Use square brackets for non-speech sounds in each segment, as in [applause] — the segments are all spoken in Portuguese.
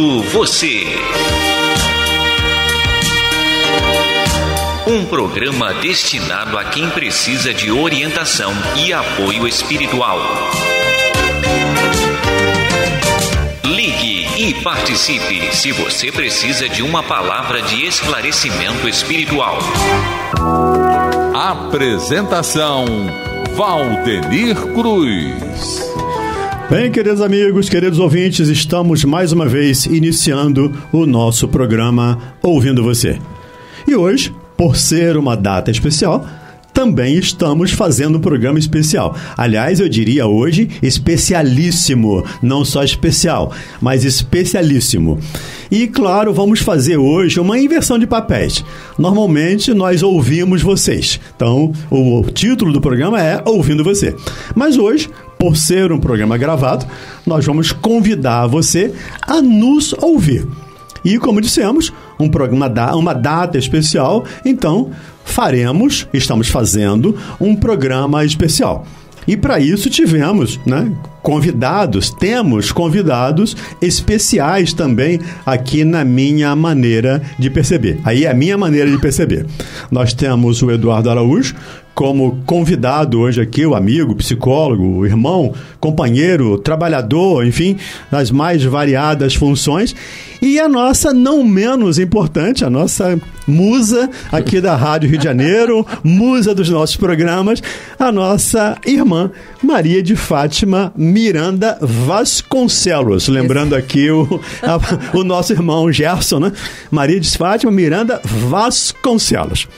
Ouvindo Você. Um programa destinado a quem precisa de orientação e apoio espiritual. Ligue e participe se você precisa de uma palavra de esclarecimento espiritual. Apresentação Valdenir Cruz. Bem, queridos amigos, queridos ouvintes, estamos mais uma vez iniciando o nosso programa Ouvindo Você. E hoje, por ser uma data especial, também estamos fazendo um programa especial. Aliás, eu diria hoje especialíssimo, não só especial, mas especialíssimo. E claro, vamos fazer hoje uma inversão de papéis. Normalmente nós ouvimos vocês. Então, o título do programa é Ouvindo Você. Mas hoje, por ser um programa gravado, nós vamos convidar você a nos ouvir. E como dissemos, um programa uma data especial, então faremos, estamos fazendo um programa especial. E para isso tivemos, né, convidados, temos convidados especiais também aqui na minha maneira de perceber. Aí é a minha maneira de perceber. Nós temos o Eduardo Araújo, como convidado hoje aqui, o amigo, psicólogo, irmão, companheiro, trabalhador, enfim, nas mais variadas funções. E a nossa, não menos importante, a nossa musa aqui da Rádio Rio de Janeiro, musa dos nossos programas, a nossa irmã Maria de Fátima Miranda Vasconcelos. Lembrando aqui o, a, o nosso irmão Gerson, né? Maria de Fátima Miranda Vasconcelos.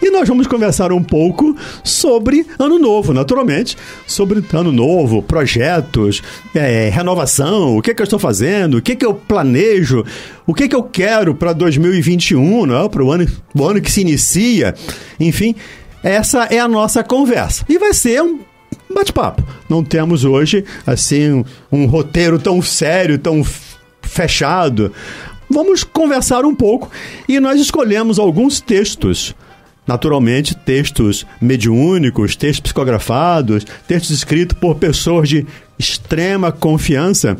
E nós vamos conversar um pouco sobre Ano Novo, naturalmente. Sobre Ano Novo, projetos, é, renovação, o que, que eu estou fazendo, o que, que eu planejo, o que, que eu quero para 2021, né? para o ano, o ano que se inicia. Enfim, essa é a nossa conversa. E vai ser um bate-papo. Não temos hoje, assim, um roteiro tão sério, tão fechado. Vamos conversar um pouco e nós escolhemos alguns textos naturalmente, textos mediúnicos, textos psicografados, textos escritos por pessoas de extrema confiança,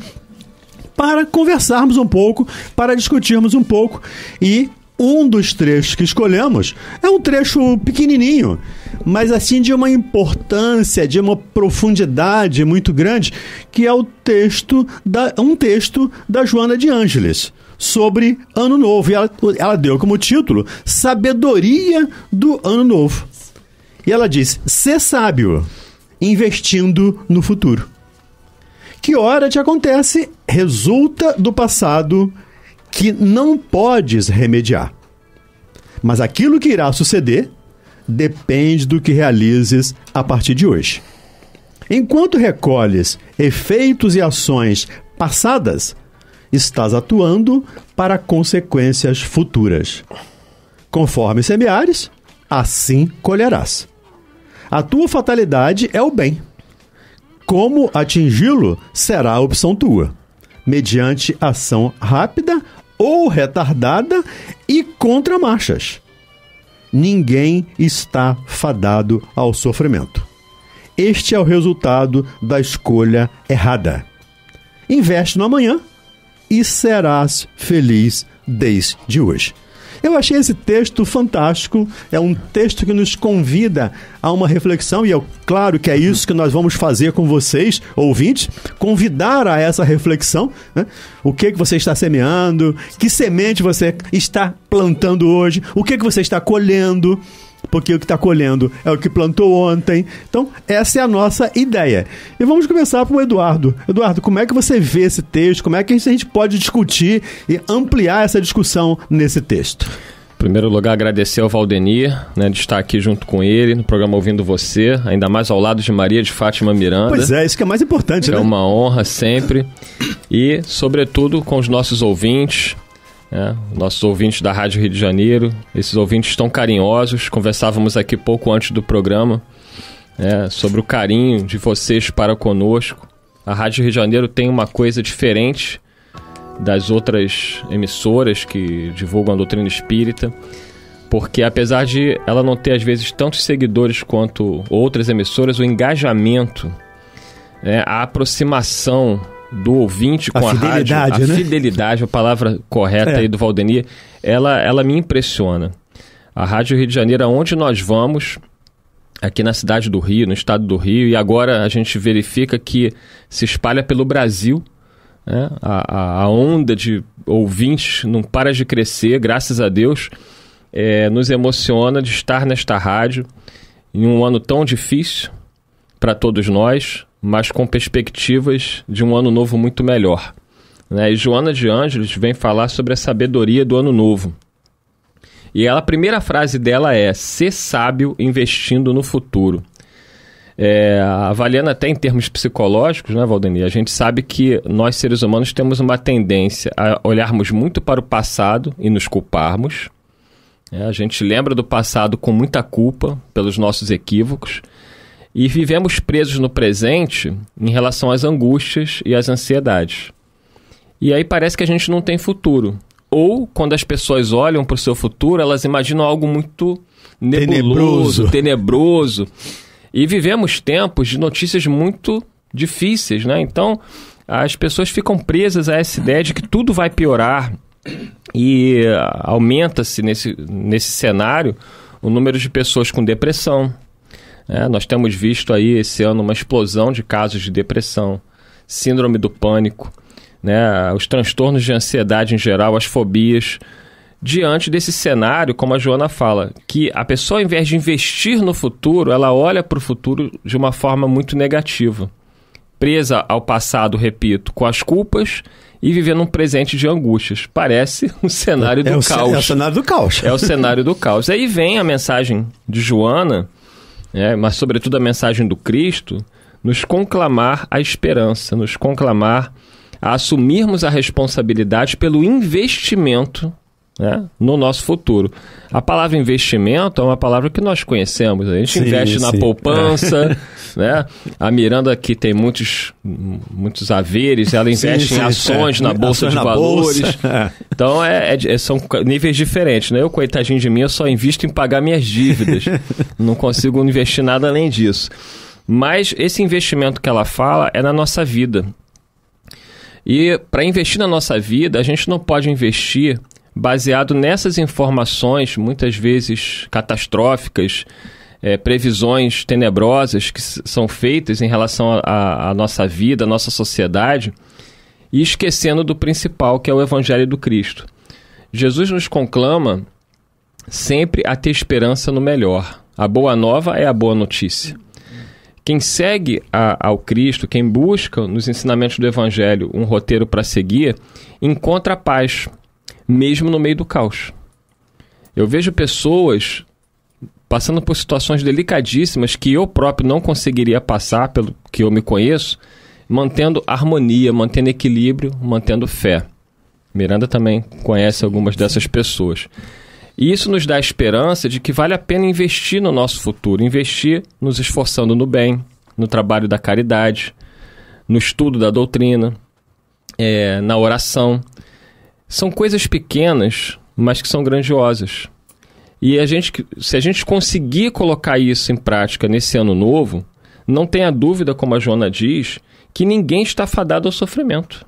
para conversarmos um pouco, para discutirmos um pouco. E um dos trechos que escolhemos é um trecho pequenininho, mas assim de uma importância, de uma profundidade muito grande, que é o texto da, um texto da Joana de Ângeles sobre Ano Novo. E ela, ela deu como título Sabedoria do Ano Novo. E ela diz: Ser sábio, investindo no futuro. Que hora te acontece resulta do passado que não podes remediar. Mas aquilo que irá suceder depende do que realizes a partir de hoje. Enquanto recolhes efeitos e ações passadas, estás atuando para consequências futuras. Conforme semeares, assim colherás. A tua fatalidade é o bem. Como atingi-lo será a opção tua, mediante ação rápida ou retardada e contra marchas. Ninguém está fadado ao sofrimento. Este é o resultado da escolha errada. Investe no amanhã e serás feliz desde hoje. Eu achei esse texto fantástico, é um texto que nos convida a uma reflexão, e é claro que é isso que nós vamos fazer com vocês, ouvintes, convidar a essa reflexão. Né? O que, que você está semeando, que semente você está plantando hoje, o que, que você está colhendo porque o que está colhendo é o que plantou ontem. Então, essa é a nossa ideia. E vamos começar com o Eduardo. Eduardo, como é que você vê esse texto? Como é que a gente pode discutir e ampliar essa discussão nesse texto? Em primeiro lugar, agradecer ao Valdenir, né, de estar aqui junto com ele no programa Ouvindo Você, ainda mais ao lado de Maria de Fátima Miranda. Pois é, isso que é mais importante, é né? É uma honra sempre. E, sobretudo, com os nossos ouvintes, é, nossos ouvintes da Rádio Rio de Janeiro, esses ouvintes tão carinhosos. Conversávamos aqui pouco antes do programa é, sobre o carinho de vocês para conosco. A Rádio Rio de Janeiro tem uma coisa diferente das outras emissoras que divulgam a doutrina espírita, porque apesar de ela não ter às vezes tantos seguidores quanto outras emissoras, o engajamento, é, a aproximação do ouvinte com A a, fidelidade, rádio, a né? fidelidade, a palavra correta É. aí do Valdemir, ela, ela me impressiona. A Rádio Rio de Janeiro, aonde nós vamos, aqui na cidade do Rio, no estado do Rio, e agora a gente verifica que se espalha pelo Brasil. né? A, a- onda de ouvintes não para de crescer, graças a Deus. É, nos emociona de estar nesta rádio em um ano tão difícil para todos nós, mas com perspectivas de um ano novo muito melhor. Né? E Joana de Ângeles vem falar sobre a sabedoria do ano novo. E ela, a primeira frase dela é: ser sábio investindo no futuro. É, avaliando até em termos psicológicos, né, Valdemir? A gente sabe que nós, seres humanos, temos uma tendência a olharmos muito para o passado e nos culparmos. É, a gente lembra do passado com muita culpa pelos nossos equívocos e vivemos presos no presente em relação às angústias e às ansiedades. E aí parece que a gente não tem futuro. Ou quando as pessoas olham para o seu futuro, elas imaginam algo muito nebuloso, Tenebroso. tenebroso. E vivemos tempos de notícias muito difíceis, né? Então, as pessoas ficam presas a essa ideia de que tudo vai piorar e ah, aumenta-se nesse, nesse cenário o número de pessoas com depressão. Né? nós temos visto aí esse ano uma explosão de casos de depressão, síndrome do pânico, né? os transtornos de ansiedade em geral, as fobias. Diante desse cenário, como a Joana fala, que a pessoa, ao invés de investir no futuro, ela olha para o futuro de uma forma muito negativa presa ao passado, repito, com as culpas e vivendo um presente de angústias. Parece [laughs] um cenário do é, o, ce- caos. é o cenário do caos. É o cenário do caos. Aí vem a mensagem de Joana, né, mas sobretudo a mensagem do Cristo, nos conclamar a esperança, nos conclamar a assumirmos a responsabilidade pelo investimento né, no nosso futuro. A palavra investimento é uma palavra que nós conhecemos. A gente Sim, investe na sim. poupança, [laughs] né? A Miranda aqui tem muitos, muitos haveres, ela investe Sim, em ações é. na bolsa Ações de na valores. bolsa. Então é, é- é- são níveis diferentes, né? Eu, coitadinho de mim, eu só invisto em pagar minhas dívidas. [laughs] Não consigo investir nada além disso. Mas esse investimento que ela fala é na nossa vida. E para investir na nossa vida, a gente não pode investir baseado nessas informações, muitas vezes catastróficas, eh, previsões tenebrosas que são feitas em relação à nossa vida, à nossa sociedade, e esquecendo do principal, que é o Evangelho do Cristo. Jesus nos conclama sempre a ter esperança no melhor. A boa nova é a boa notícia. Quem segue a- ao Cristo, quem busca nos ensinamentos do Evangelho um roteiro para seguir, encontra a paz, mesmo no meio do caos. Eu vejo pessoas passando por situações delicadíssimas que eu próprio não conseguiria passar, pelo que eu me conheço, mantendo harmonia, mantendo equilíbrio, mantendo fé. Miranda também conhece algumas dessas pessoas. E isso nos dá a esperança de que vale a pena investir no nosso futuro, investir nos esforçando no bem, no trabalho da caridade, no estudo da doutrina, eh, na oração. São coisas pequenas, mas que são grandiosas. E a gente, se a gente conseguir colocar isso em prática nesse ano novo, não tenha dúvida, como a Joana diz, que ninguém está fadado ao sofrimento.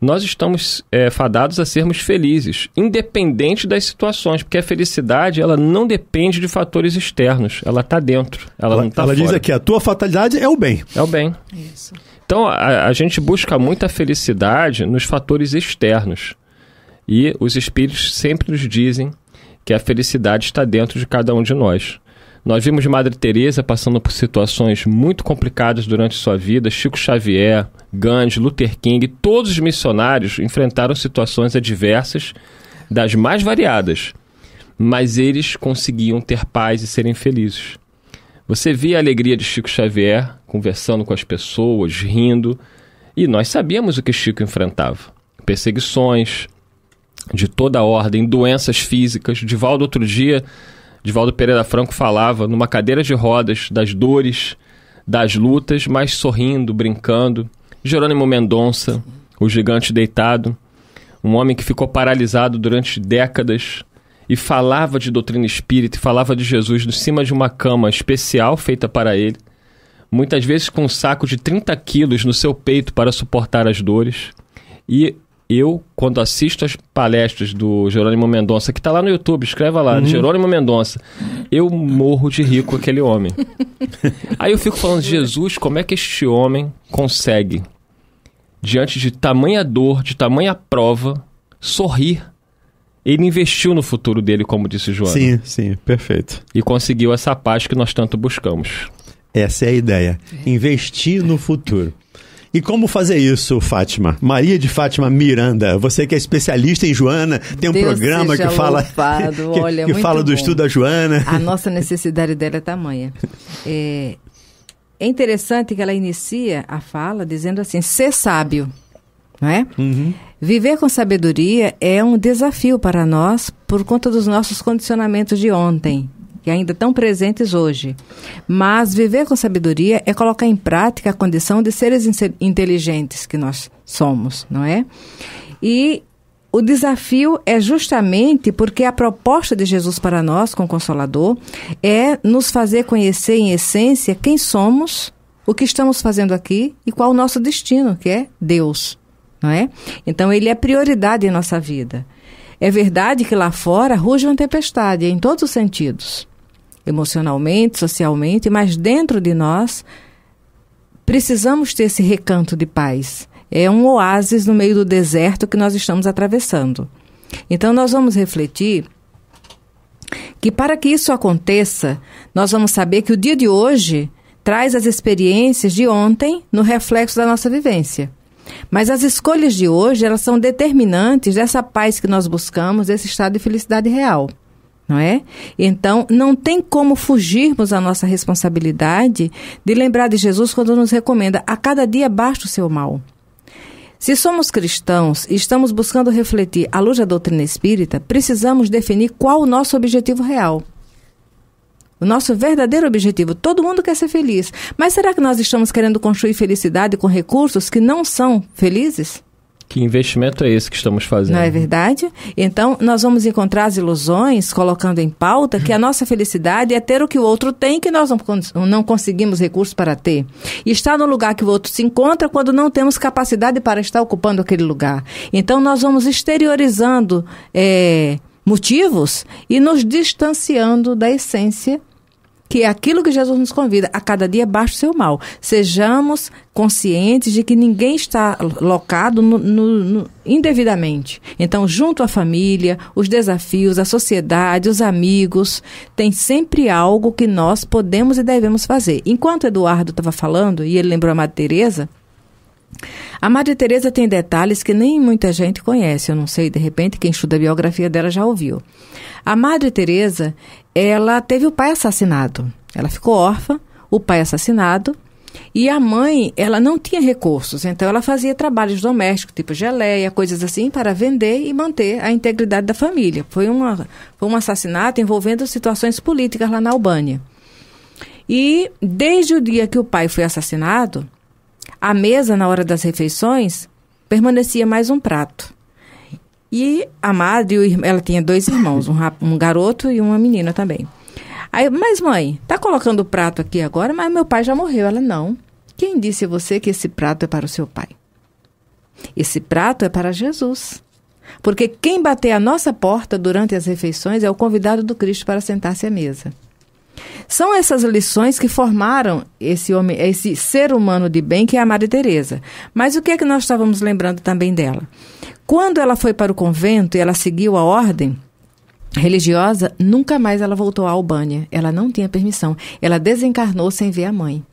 Nós estamos é, fadados a sermos felizes, independente das situações, porque a felicidade ela não depende de fatores externos, ela está dentro, ela, Ela, não está ela fora. diz aqui, a tua fatalidade é o bem. É o bem. Isso. Então, a, a gente busca muita felicidade nos fatores externos. E os espíritos sempre nos dizem que a felicidade está dentro de cada um de nós. Nós vimos Madre Teresa passando por situações muito complicadas durante sua vida, Chico Xavier, Gandhi, Luther King, todos os missionários enfrentaram situações adversas das mais variadas, mas eles conseguiam ter paz e serem felizes. Você via a alegria de Chico Xavier conversando com as pessoas, rindo, e nós sabíamos o que Chico enfrentava: perseguições de toda a ordem, doenças físicas. Divaldo, outro dia, Divaldo Pereira Franco falava numa cadeira de rodas das dores, das lutas, mas sorrindo, brincando. Jerônimo Mendonça, o gigante deitado, um homem que ficou paralisado durante décadas e falava de doutrina espírita, falava de Jesus de cima de uma cama especial feita para ele, muitas vezes com um saco de 30 quilos no seu peito para suportar as dores. E eu, quando assisto as palestras do Jerônimo Mendonça, que está lá no YouTube, escreva lá, uhum. Jerônimo Mendonça, eu morro de rir com aquele homem. [laughs] Aí eu fico falando, Jesus, como é que este homem consegue, diante de tamanha dor, de tamanha prova, sorrir? Ele investiu no futuro dele, como disse João. Sim, sim, perfeito. E conseguiu essa paz que nós tanto buscamos. Essa é a ideia. Investir no futuro. E como fazer isso, Fátima? Maria de Fátima Miranda, você que é especialista em Joana, tem um Deus programa que fala que, [laughs] Olha, que fala do estudo da Joana. A nossa necessidade dela é tamanha. É, é interessante que ela inicia a fala dizendo assim: ser sábio, não é? Uhum. Viver com sabedoria é um desafio para nós por conta dos nossos condicionamentos de ontem, que ainda estão presentes hoje. Mas viver com sabedoria é colocar em prática a condição de seres inteligentes que nós somos, não é? E o desafio é justamente porque a proposta de Jesus para nós, com o Consolador, é nos fazer conhecer em essência quem somos, o que estamos fazendo aqui e qual o nosso destino, que é Deus, não é? Então ele é prioridade em nossa vida. É verdade que lá fora ruge uma tempestade em todos os sentidos emocionalmente, socialmente, mas dentro de nós precisamos ter esse recanto de paz. É um oásis no meio do deserto que nós estamos atravessando. Então nós vamos refletir que para que isso aconteça, nós vamos saber que o dia de hoje traz as experiências de ontem no reflexo da nossa vivência. Mas as escolhas de hoje, elas são determinantes dessa paz que nós buscamos, desse estado de felicidade real não é? Então, não tem como fugirmos à nossa responsabilidade de lembrar de Jesus quando nos recomenda: a cada dia basta o seu mal. Se somos cristãos e estamos buscando refletir à luz da doutrina espírita, precisamos definir qual o nosso objetivo real. O nosso verdadeiro objetivo. Todo mundo quer ser feliz. Mas será que nós estamos querendo construir felicidade com recursos que não são felizes? Que investimento é esse que estamos fazendo? Não é verdade? Então, nós vamos encontrar as ilusões, colocando em pauta que a nossa felicidade é ter o que o outro tem que nós não, não conseguimos recursos para ter. E estar no lugar que o outro se encontra quando não temos capacidade para estar ocupando aquele lugar. Então, nós vamos exteriorizando é, motivos e nos distanciando da essência que é aquilo que Jesus nos convida, a cada dia baixe o seu mal. Sejamos conscientes de que ninguém está locado no, no, no, indevidamente. Então, junto à família, os desafios, a sociedade, os amigos, tem sempre algo que nós podemos e devemos fazer. Enquanto Eduardo estava falando, e ele lembrou a Madre Teresa, a Madre Teresa tem detalhes que nem muita gente conhece. Eu não sei, de repente, quem estuda a biografia dela já ouviu. A Madre Teresa, ela teve o pai assassinado. Ela ficou órfã, o pai assassinado, e a mãe, ela não tinha recursos, então ela fazia trabalhos domésticos, tipo geleia, coisas assim, para vender e manter a integridade da família. Foi, uma, foi um assassinato envolvendo situações políticas lá na Albânia. E desde o dia que o pai foi assassinado, a mesa, na hora das refeições, permanecia mais um prato. E a madre, ela tinha dois irmãos, um, um garoto e uma menina também. Aí, mas mãe, tá colocando o prato aqui agora, mas meu pai já morreu. Ela, não. Quem disse a você que esse prato é para o seu pai? Esse prato é para Jesus. Porque quem bater a nossa porta durante as refeições é o convidado do Cristo para sentar-se à mesa. São essas lições que formaram esse homem, esse ser humano de bem que é a Maria Teresa. Mas o que é que nós estávamos lembrando também dela? Quando ela foi para o convento e ela seguiu a ordem religiosa, nunca mais ela voltou à Albânia. Ela não tinha permissão. Ela desencarnou sem ver a mãe,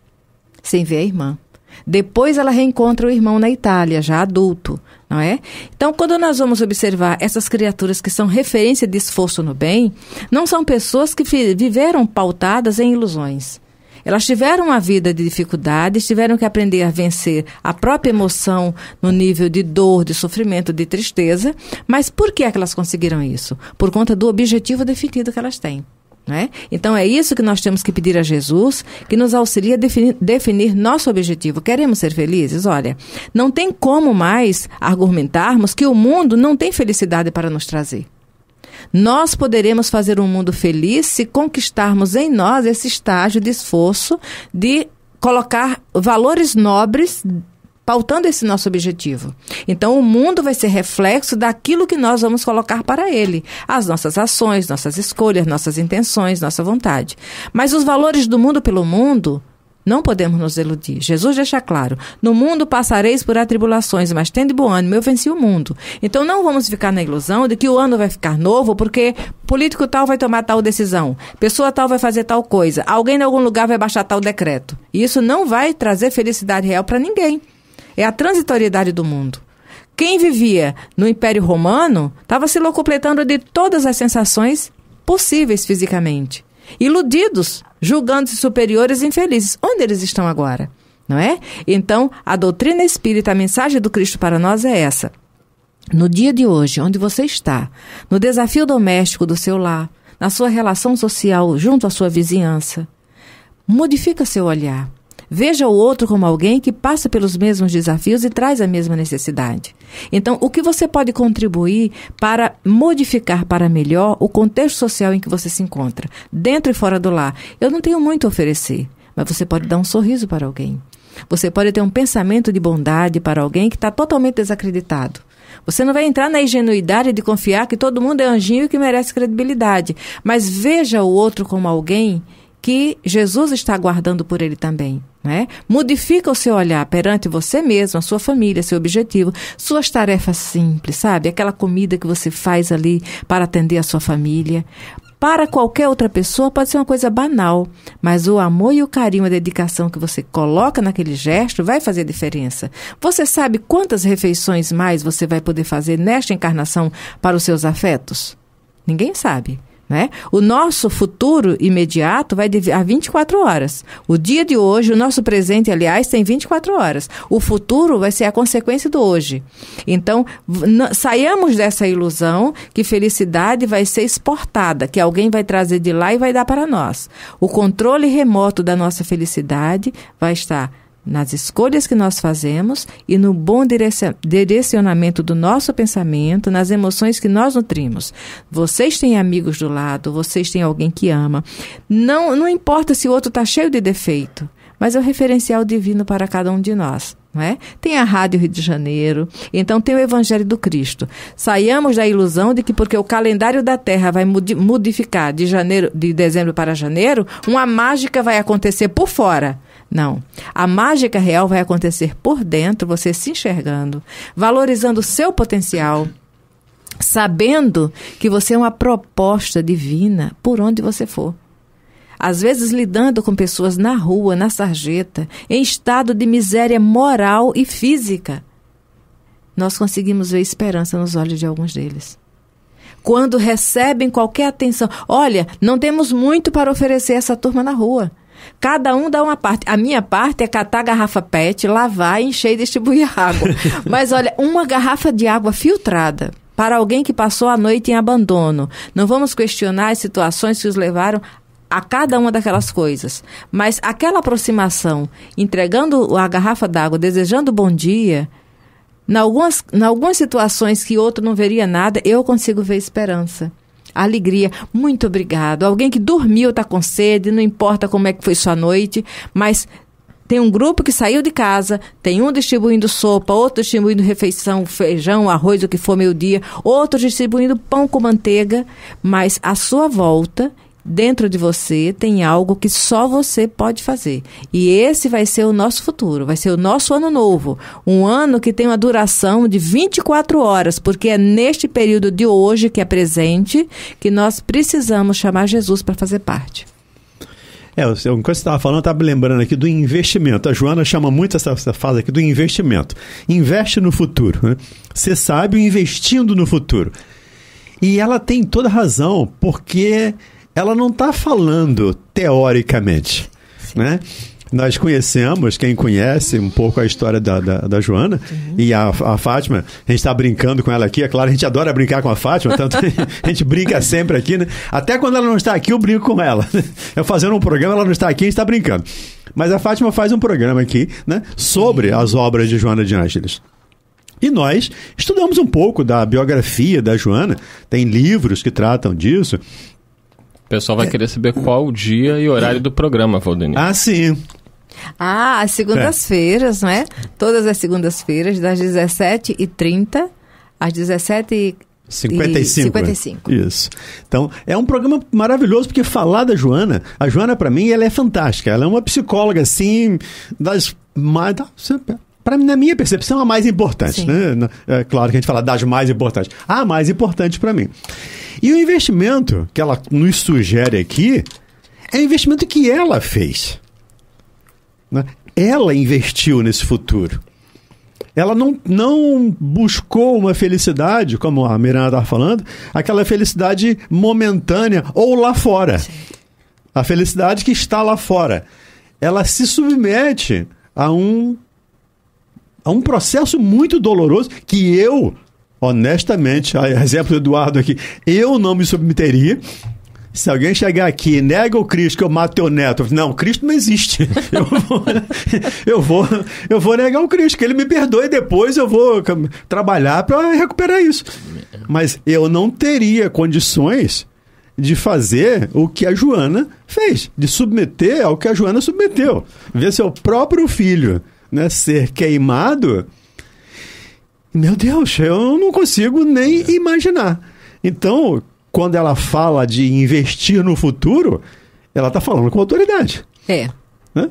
sem ver a irmã. Depois ela reencontra o irmão na Itália, já adulto, não é? Então, quando nós vamos observar essas criaturas que são referência de esforço no bem, não são pessoas que viveram pautadas em ilusões. Elas tiveram uma vida de dificuldades, tiveram que aprender a vencer a própria emoção no nível de dor, de sofrimento, de tristeza. Mas por que, é que elas conseguiram isso? Por conta do objetivo definido que elas têm. Né? Então é isso que nós temos que pedir a Jesus, que nos auxilie a definir, definir, nosso objetivo. Queremos ser felizes? Olha, não tem como mais argumentarmos que o mundo não tem felicidade para nos trazer. Nós poderemos fazer um mundo feliz se conquistarmos em nós esse estágio de esforço de colocar valores nobres pautando esse nosso objetivo. Então, o mundo vai ser reflexo daquilo que nós vamos colocar para ele. As nossas ações, nossas escolhas, nossas intenções, nossa vontade. Mas os valores do mundo pelo mundo não podemos nos iludir. Jesus deixa claro: no mundo passareis por atribulações, mas tende bom ânimo, eu venci o mundo. Então não vamos ficar na ilusão de que o ano vai ficar novo porque político tal vai tomar tal decisão, pessoa tal vai fazer tal coisa, alguém em algum lugar vai baixar tal decreto. Isso não vai trazer felicidade real para ninguém. É a transitoriedade do mundo. Quem vivia no Império Romano estava se locupletando de todas as sensações possíveis fisicamente. Iludidos julgando-se superiores e infelizes. Onde eles estão agora? Não é? Então, a doutrina espírita, a mensagem do Cristo para nós é essa. No dia de hoje, onde você está, no desafio doméstico do seu lar, na sua relação social junto à sua vizinhança, modifica seu olhar. Veja o outro como alguém que passa pelos mesmos desafios e traz a mesma necessidade. Então, o que você pode contribuir para modificar para melhor o contexto social em que você se encontra, dentro e fora do lar? Eu não tenho muito a oferecer, mas você pode dar um sorriso para alguém. Você pode ter um pensamento de bondade para alguém que está totalmente desacreditado. Você não vai entrar na ingenuidade de confiar que todo mundo é anjinho e que merece credibilidade. Mas veja o outro como alguém que Jesus está aguardando por ele também. Né? Modifica o seu olhar perante você mesmo, a sua família, seu objetivo, suas tarefas simples, sabe? Aquela comida que você faz ali para atender a sua família. Para qualquer outra pessoa pode ser uma coisa banal, mas o amor e o carinho, a dedicação que você coloca naquele gesto vai fazer diferença. Você sabe quantas refeições mais você vai poder fazer nesta encarnação para os seus afetos? Ninguém sabe. Né? O nosso futuro imediato vai a 24 horas. O dia de hoje, o nosso presente, aliás, tem 24 horas. O futuro vai ser a consequência do hoje. Então, saiamos dessa ilusão que felicidade vai ser exportada, que alguém vai trazer de lá e vai dar para nós. O controle remoto da nossa felicidade vai estar nas escolhas que nós fazemos e no bom direcionamento do nosso pensamento, nas emoções que nós nutrimos. Vocês têm amigos do lado, vocês têm alguém que ama. Não, não importa se o outro está cheio de defeito, mas é o referencial divino para cada um de nós. Não é? Tem a Rádio Rio de Janeiro, então tem o Evangelho do Cristo. Saiamos da ilusão de que porque o calendário da Terra vai modificar de janeiro, de dezembro para janeiro, uma mágica vai acontecer por fora não. A mágica real vai acontecer por dentro, você se enxergando, valorizando o seu potencial, sabendo que você é uma proposta divina por onde você for. Às vezes lidando com pessoas na rua, na sarjeta, em estado de miséria moral e física, nós conseguimos ver esperança nos olhos de alguns deles quando recebem qualquer atenção. Olha, não temos muito para oferecer essa turma na rua. Cada um dá uma parte. A minha parte é catar a garrafa PET, lavar, encher e distribuir água. [laughs] Mas olha, uma garrafa de água filtrada para alguém que passou a noite em abandono. Não vamos questionar as situações que os levaram a cada uma daquelas coisas. Mas aquela aproximação, entregando a garrafa d'água, desejando bom dia, em algumas, em algumas situações que outro não veria nada, eu consigo ver esperança alegria. Muito obrigado. Alguém que dormiu, está com sede, não importa como é que foi sua noite, mas tem um grupo que saiu de casa, tem um distribuindo sopa, outro distribuindo refeição, feijão, arroz, o que for meio-dia, outro distribuindo pão com manteiga, mas à sua volta dentro de você tem algo que só você pode fazer. E esse vai ser o nosso futuro, vai ser o nosso ano novo. Um ano que tem uma duração de 24 horas, porque é neste período de hoje, que é presente, que nós precisamos chamar Jesus para fazer parte. É, enquanto você estava falando, eu estava lembrando aqui do investimento. A Joana chama muito essa, essa fase aqui do investimento. Investe no futuro. Né? Ser sábio investindo no futuro. E ela tem toda razão, porque ela não está falando teoricamente, Sim. né? Nós conhecemos, quem conhece um pouco a história da, da, da Joana uhum. e a, a Fátima, a gente está brincando com ela aqui, é claro, a gente adora brincar com a Fátima, tanto [laughs] a gente brinca sempre aqui, né? Até quando ela não está aqui, eu brinco com ela. Eu fazendo um programa, ela não está aqui, a gente está brincando. Mas a Fátima faz um programa aqui, né? Sobre as obras de Joana de Ângeles. E nós estudamos um pouco da biografia da Joana, tem livros que tratam disso, o pessoal vai é. querer saber qual o dia e horário do programa, Valdemir. Ah, sim. Ah, as segundas-feiras, não é? Todas as segundas-feiras, das 17h30 às 17 55. 55. Isso. Então, é um programa maravilhoso porque falar da Joana, a Joana para mim ela é fantástica. Ela é uma psicóloga assim das mais para na minha percepção a mais importante, Sim. né? É claro que a gente fala das mais importantes. A mais importante para mim. E o investimento que ela nos sugere aqui é o investimento que ela fez. Né? Ela investiu nesse futuro ela não, não buscou uma felicidade, como a Miranda estava falando, aquela felicidade momentânea ou lá fora. Sim. A felicidade que está lá fora. Ela se submete a um, a um processo muito doloroso que eu, honestamente, [laughs] exemplo do Eduardo aqui, eu não me submeteria se alguém chegar aqui e nega o Cristo que eu mato teu neto, não, Cristo não existe. [laughs] Eu vou, [laughs] eu vou, eu vou negar o Cristo, que ele me perdoe depois eu vou trabalhar para recuperar isso. Mas eu não teria condições de fazer o que a Joana fez, de submeter ao que a Joana submeteu. Ver seu próprio filho né, ser queimado. Meu Deus, eu não consigo nem imaginar. Então, quando ela fala de investir no futuro, ela está falando com autoridade. É. Né?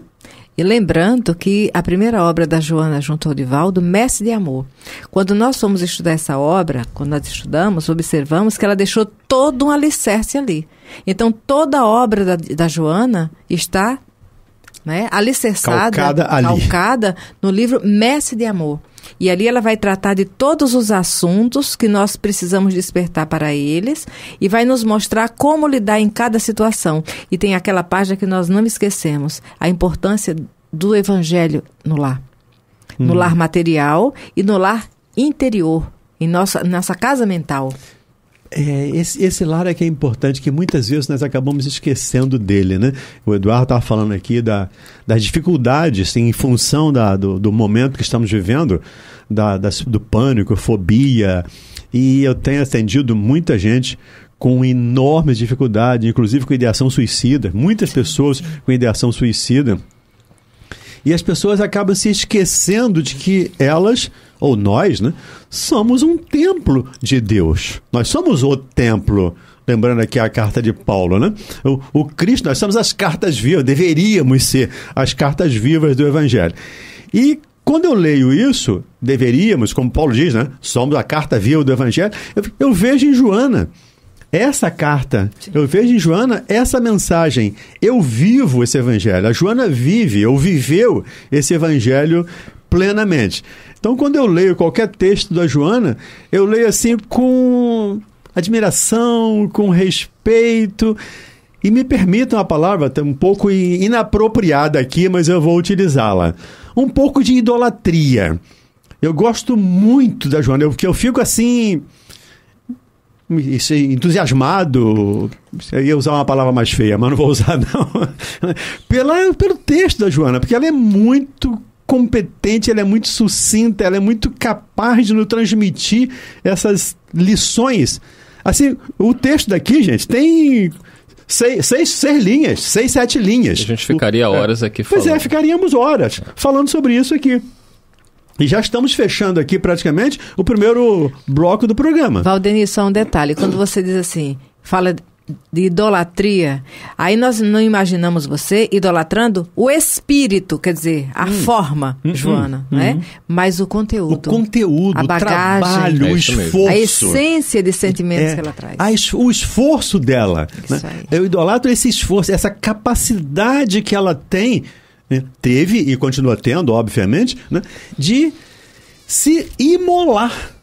E lembrando que a primeira obra da Joana junto ao Divaldo, Mestre de Amor. Quando nós fomos estudar essa obra, quando nós estudamos, observamos que ela deixou todo um alicerce ali. Então, toda a obra da, da Joana está né, alicerçada, calcada, ali. calcada no livro Mestre de Amor. E ali ela vai tratar de todos os assuntos que nós precisamos despertar para eles e vai nos mostrar como lidar em cada situação. E tem aquela página que nós não esquecemos, a importância do evangelho no lar. No hum. lar material e no lar interior, em nossa, nossa casa mental. É, esse, esse lar é que é importante, que muitas vezes nós acabamos esquecendo dele, né? O Eduardo estava falando aqui da, das dificuldades em função da, do, do momento que estamos vivendo, da, do pânico, fobia, e eu tenho atendido muita gente com enormes dificuldades, inclusive com ideação suicida, muitas pessoas com ideação suicida, e as pessoas acabam se esquecendo de que elas, ou nós, né, somos um templo de Deus. Nós somos o templo. Lembrando aqui a carta de Paulo, né? O, o Cristo, nós somos as cartas vivas, deveríamos ser as cartas vivas do Evangelho. E quando eu leio isso, deveríamos, como Paulo diz, né? Somos a carta viva do Evangelho. Eu, eu vejo em Joana essa carta, Sim. eu vejo em Joana essa mensagem. Eu vivo esse evangelho. A Joana vive, ou viveu esse evangelho plenamente. Então, quando eu leio qualquer texto da Joana, eu leio assim com admiração, com respeito. E me permitam a palavra, um pouco inapropriada aqui, mas eu vou utilizá-la. Um pouco de idolatria. Eu gosto muito da Joana, porque eu fico assim entusiasmado, eu ia usar uma palavra mais feia, mas não vou usar [laughs] não, Pela, pelo texto da Joana, porque ela é muito competente, ela é muito sucinta, ela é muito capaz de nos transmitir essas lições. Assim, o texto daqui, gente, tem seis, seis, seis linhas, seis, sete linhas. A gente ficaria o, horas aqui falando. Pois é, ficaríamos horas falando sobre isso aqui. E já estamos fechando aqui praticamente o primeiro bloco do programa. Valdenir, só um detalhe. Quando você diz assim, fala de idolatria, aí nós não imaginamos você idolatrando o espírito, quer dizer, a hum. forma, hum, hum Joana, hum, né? Mas o conteúdo. O conteúdo, a bagagem, o trabalho, é o esforço. A essência de sentimentos é, que ela traz. A, o esforço dela. Né? Eu idolatro esse esforço, essa capacidade que ela tem né, teve e continua tendo, obviamente, né, de se imolar.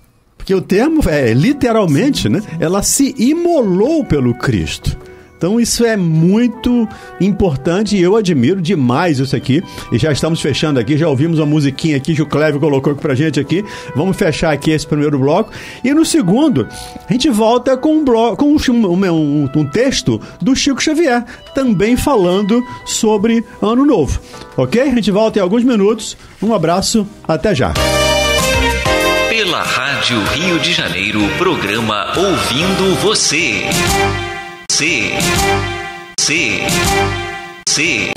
Porque o termo é literalmente, né? Ela se imolou pelo Cristo. Então isso é muito importante e eu admiro demais isso aqui. E já estamos fechando aqui, já ouvimos uma musiquinha aqui que o Cleve colocou pra gente aqui. Vamos fechar aqui esse primeiro bloco. E no segundo, a gente volta com um, bloco, com um, um, um texto do Chico Xavier, também falando sobre Ano Novo. Ok? A gente volta em alguns minutos. Um abraço, até já. Pela Rádio Rio de Janeiro, programa Ouvindo Você. C. C. C.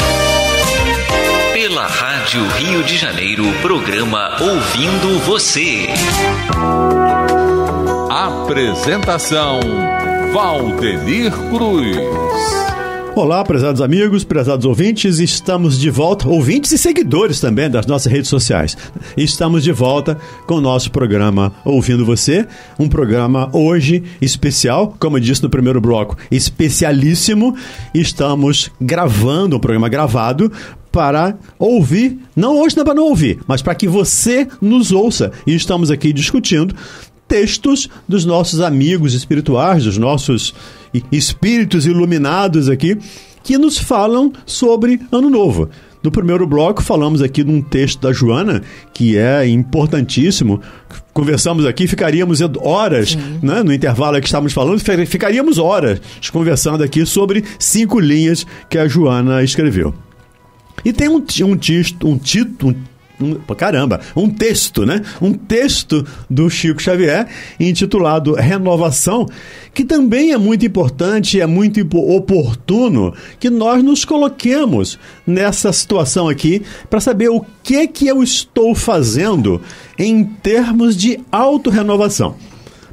Pela Rádio Rio de Janeiro, programa Ouvindo Você. Apresentação Valdenir Cruz. Olá, prezados amigos, prezados ouvintes, estamos de volta, ouvintes e seguidores também das nossas redes sociais. Estamos de volta com o nosso programa Ouvindo Você, um programa hoje especial, como eu disse no primeiro bloco, especialíssimo. Estamos gravando um programa gravado para ouvir, não hoje não é para não ouvir, mas para que você nos ouça. E estamos aqui discutindo textos dos nossos amigos espirituais, dos nossos espíritos iluminados aqui, que nos falam sobre Ano Novo. No primeiro bloco, falamos aqui de um texto da Joana, que é importantíssimo. Conversamos aqui, ficaríamos horas, né, no intervalo que estávamos falando, ficaríamos horas conversando aqui sobre cinco linhas que a Joana escreveu. E tem um, um, um, um título, um, caramba, um texto, né? Um texto do Chico Xavier intitulado Renovação, que também é muito importante, é muito oportuno que nós nos coloquemos nessa situação aqui para saber o que que eu estou fazendo em termos de autorrenovação.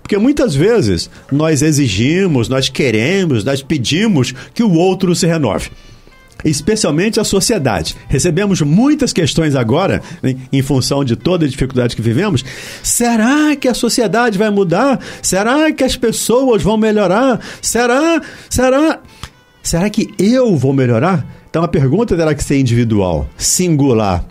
Porque muitas vezes nós exigimos, nós queremos, nós pedimos que o outro se renove especialmente a sociedade. Recebemos muitas questões agora, em, função de toda a dificuldade que vivemos. Será que a sociedade vai mudar? Será que as pessoas vão melhorar? Será? Será? Será que eu vou melhorar? Então a pergunta terá que ser individual, singular.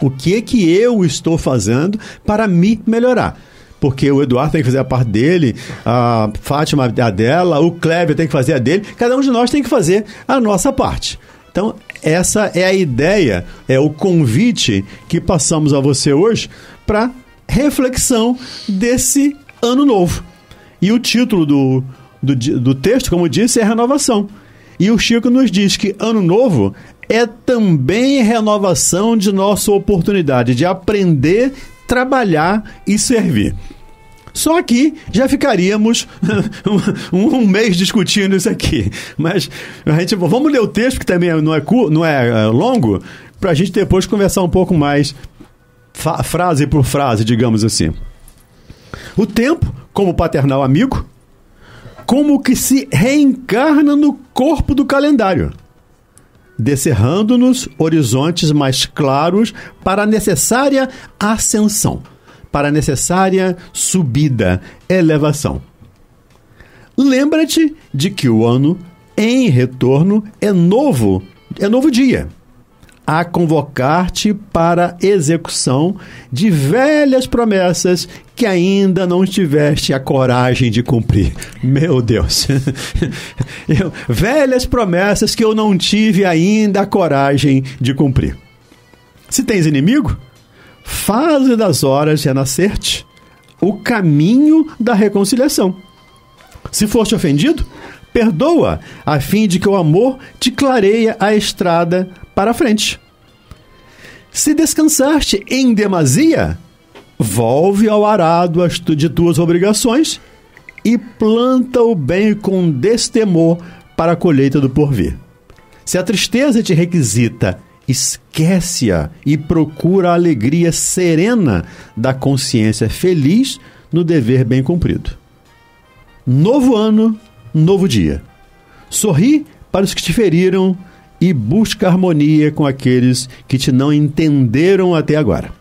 O que que eu estou fazendo para me melhorar? Porque o Eduardo tem que fazer a parte dele, a Fátima a dela, o Kleber tem que fazer a dele, cada um de nós tem que fazer a nossa parte. Então, essa é a ideia, é o convite que passamos a você hoje para reflexão desse ano novo. E o título do, do, do texto, como disse, é renovação. E o Chico nos diz que ano novo é também renovação de nossa oportunidade de aprender, trabalhar e servir. Só que já ficaríamos [laughs] um, mês discutindo isso aqui. Mas a gente, vamos ler o texto, que também não é, não é, é longo, para a gente depois conversar um pouco mais, frase por frase, digamos assim. O tempo, como paternal amigo, como que se reencarna no corpo do calendário descerrando-nos horizontes mais claros para a necessária ascensão para a necessária subida, elevação. Lembra-te de que o ano em retorno é novo, é novo dia. A convocar-te para execução de velhas promessas que ainda não tiveste a coragem de cumprir. Meu Deus. [laughs] eu, velhas promessas que eu não tive ainda a coragem de cumprir. Se tens inimigo, faze das horas renascer-te o caminho da reconciliação. Se foste ofendido, perdoa, a fim de que o amor te clareie a estrada para frente. Se descansaste em demasia, volve ao arado de tuas obrigações e planta o bem com destemor para a colheita do porvir. Se a tristeza te requisita esquece-a e procura a alegria serena da consciência feliz no dever bem cumprido. Novo ano, novo dia. Sorri para os que te feriram e busca harmonia com aqueles que te não entenderam até agora.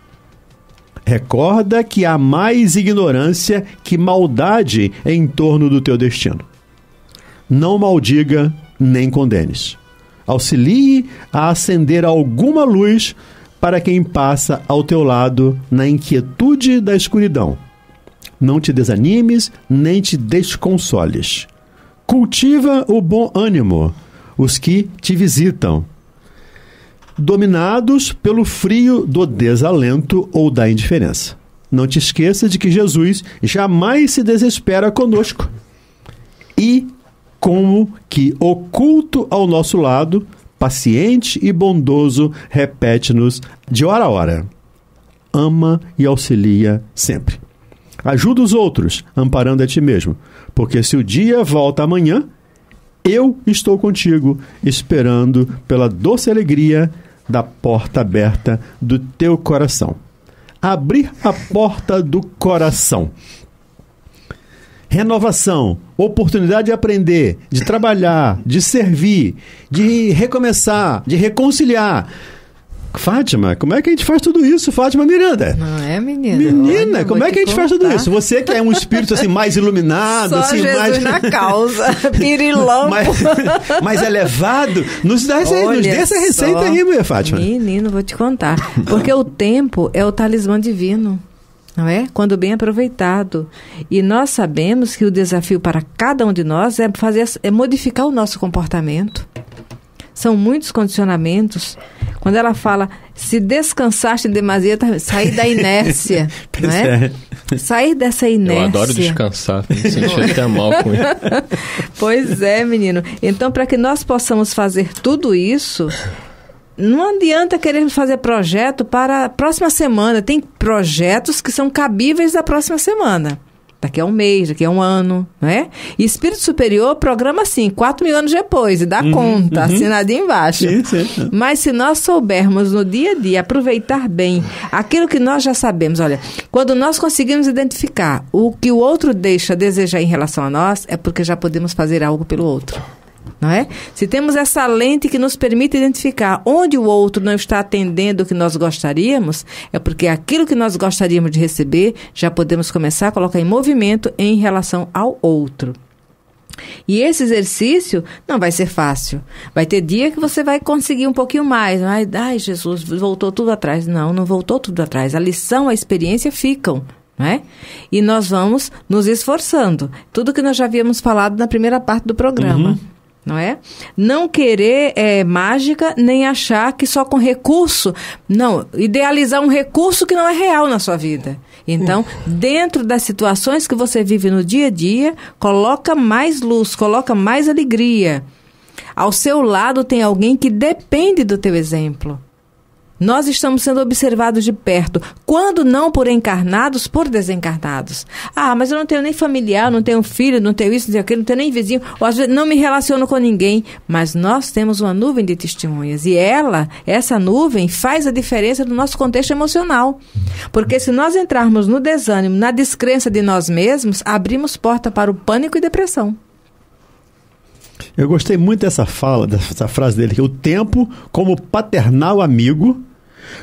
Recorda que há mais ignorância que maldade em torno do teu destino. Não maldiga nem condenes auxilie a acender alguma luz para quem passa ao teu lado na inquietude da escuridão. Não te desanimes nem te desconsoles. Cultiva o bom ânimo, os que te visitam, dominados pelo frio do desalento ou da indiferença. Não te esqueça de que Jesus jamais se desespera conosco. E como que, oculto ao nosso lado, paciente e bondoso, repete-nos de hora a hora: ama e auxilia sempre. Ajuda os outros, amparando a ti mesmo, porque se o dia volta amanhã, eu estou contigo, esperando pela doce alegria da porta aberta do teu coração. Abrir a porta do coração. Renovação, oportunidade de aprender, de trabalhar, de servir, de recomeçar, de reconciliar. Fátima, como é que a gente faz tudo isso, Fátima Miranda? Não é, menina? Menina, Olha, como é que a te gente faz tudo contar. isso? Você que é um espírito assim mais [laughs] iluminado, Só assim Jesus mais na causa. [laughs] Pirilampo. mais, mais elevado, nos dá essa, nos dê essa receita aí, mulher Fátima. Menino, vou te contar. Porque o tempo é o talismã divino. Não é? Quando bem aproveitado. E nós sabemos que o desafio para cada um de nós é fazer é modificar o nosso comportamento. São muitos condicionamentos. Quando ela fala, se descansaste demasiado, sair da inércia. [laughs] não é? é. Sair dessa Eu inércia. adoro descansar, me senti até mal com isso. [laughs] Pois é, menino. Então, para que nós possamos fazer tudo isso, não adianta querer fazer projeto para a próxima semana. Tem projetos que são cabíveis da próxima semana. Daqui a um mês, daqui a um ano, não é? E Espírito Superior programa assim, quatro mil anos depois, e dá conta, assinadinho embaixo. Mas se nós soubermos no dia a dia aproveitar bem aquilo que nós já sabemos, olha, quando nós conseguimos identificar o que o outro deixa a desejar em relação a nós, é porque já podemos fazer algo pelo outro. Não é? Se temos essa lente que nos permite identificar onde o outro não está atendendo o que nós gostaríamos, é porque aquilo que nós gostaríamos de receber já podemos começar a colocar em movimento em relação ao outro. E esse exercício não vai ser fácil. Vai ter dia que você vai conseguir um pouquinho mais. Ai, ai, Jesus, voltou tudo atrás. Não, não voltou tudo atrás. A lição, a experiência ficam. Não é? E nós vamos nos esforçando. Tudo que nós já havíamos falado na primeira parte do programa. Não é? Não querer é, mágica, nem achar que só com recurso. Não, idealizar um recurso que não é real na sua vida. Então, dentro das situações que você vive no dia a dia, coloca mais luz, coloca mais alegria. Ao seu lado tem alguém que depende do teu exemplo. Nós estamos sendo observados de perto, quando não por encarnados, por desencarnados. Ah, mas eu não tenho nem familiar, não tenho filho, não tenho isso, não tenho aquilo, não tenho nem vizinho, ou às vezes não me relaciono com ninguém. Mas nós temos uma nuvem de testemunhas e ela, essa nuvem, faz a diferença no nosso contexto emocional. Porque se nós entrarmos no desânimo, na descrença de nós mesmos, abrimos porta para o pânico e depressão. Eu gostei muito dessa fala, dessa frase dele, que o tempo como paternal amigo,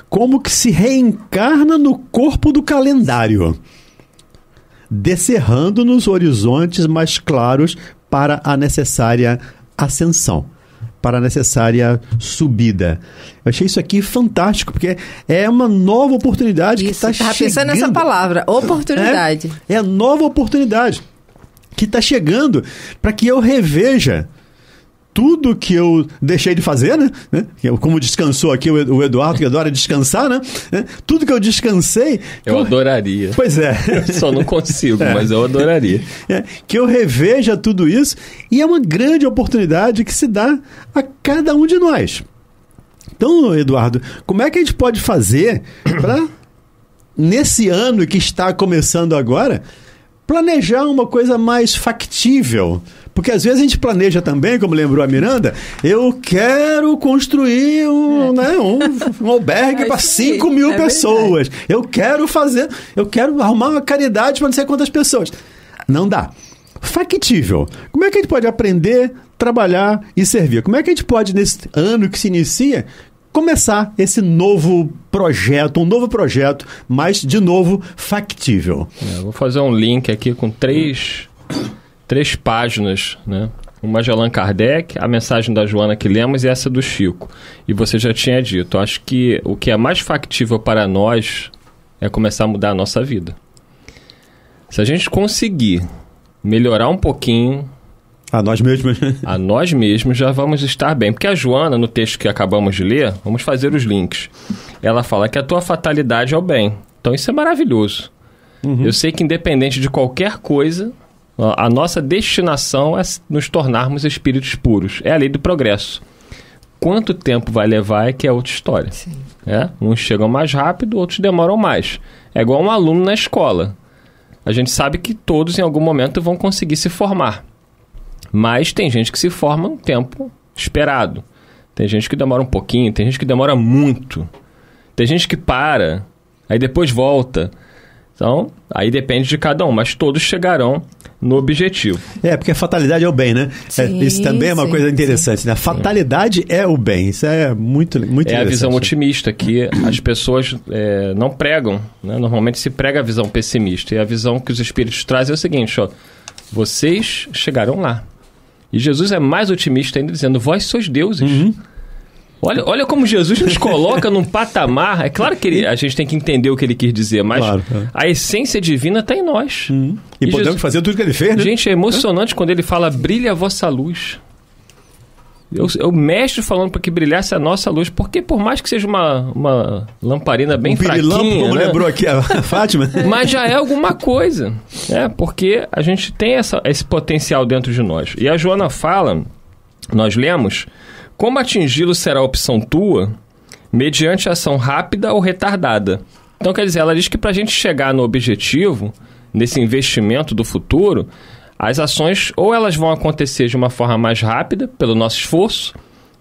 como que se reencarna no corpo do calendário, descerrando nos horizontes mais claros para a necessária ascensão, para a necessária subida. Eu achei isso aqui fantástico, porque é uma nova oportunidade que Isso, está tava chegando. pensando nessa palavra, oportunidade. É, é a nova oportunidade que está chegando para que eu reveja tudo que eu deixei de fazer, né? né? Eu- Como descansou aqui o Ed- o Eduardo, que adora descansar, né? Né? Tudo que eu descansei. que Eu adoraria. Pois é. [laughs] Só não consigo, É. mas eu adoraria. É, que eu reveja tudo isso e é uma grande oportunidade que se dá a cada um de nós. Então, Eduardo, como é que a gente pode fazer para, nesse ano que está começando agora, planejar uma coisa mais factível? Porque às vezes a gente planeja também, como lembrou a Miranda, eu quero construir um, né, um, um [laughs] albergue É para isso aí, 5 mil é pessoas. Eu quero fazer, eu quero arrumar uma caridade para não sei quantas pessoas. Não dá. Factível. Como é que a gente pode aprender, trabalhar e servir? Como é que a gente pode, nesse ano que se inicia, começar esse novo projeto, um novo projeto, mas, de novo, factível? É, vou fazer um link aqui com três, três páginas, né? Uma de Allan Kardec, a mensagem da Joana que lemos e essa do Chico. E você já tinha dito, acho que o que é mais factível para nós é começar a mudar a nossa vida. Se a gente conseguir melhorar um pouquinho A nós mesmos. [laughs] a nós mesmos já vamos estar bem. Porque a Joana, no texto que acabamos de ler, vamos fazer os links. Ela fala que a tua fatalidade é o bem. Então isso é maravilhoso. Eu sei que independente de qualquer coisa, a nossa destinação é nos tornarmos espíritos puros. É a lei do progresso. Quanto tempo vai levar é que é outra história. Sim. É? Uns chegam mais rápido, outros demoram mais. É igual um aluno na escola. A gente sabe que todos em algum momento vão conseguir se formar. Mas tem gente que se forma um tempo esperado. Tem gente que demora um pouquinho, tem gente que demora muito. Tem gente que para, aí depois volta. Então, aí depende de cada um, mas todos chegarão no objetivo. É, porque a fatalidade é o bem, né? É, Sim, isso também é uma sim, coisa interessante, né? A fatalidade é o bem. Isso é muito, muito É a visão otimista que as pessoas é, não pregam. né? Normalmente se prega a visão pessimista. E a visão que os espíritos trazem é o seguinte: ó, vocês chegarão lá. E Jesus é mais otimista ainda, dizendo: vós sois deuses. Uhum. Olha, olha como Jesus nos coloca num patamar. É claro que ele- a gente tem que entender o que ele quis dizer, mas Claro, é. a essência divina está em nós. E, E podemos Jesus- fazer tudo que ele fez, né? Gente, é emocionante quando ele fala: brilha a vossa luz. Eu, eu mestre falando para que brilhasse a nossa luz, porque por mais que seja uma, uma lamparina bem um fraquinha, como né? lembrou aqui a [laughs] Fátima. mas já é alguma coisa, é porque a gente tem essa, esse potencial dentro de nós. E a Joana fala, nós lemos, como atingi-lo será a opção tua, mediante ação rápida ou retardada. Então, quer dizer, ela diz que para a gente chegar no objetivo, nesse investimento do futuro, as ações ou elas vão acontecer de uma forma mais rápida, pelo nosso esforço,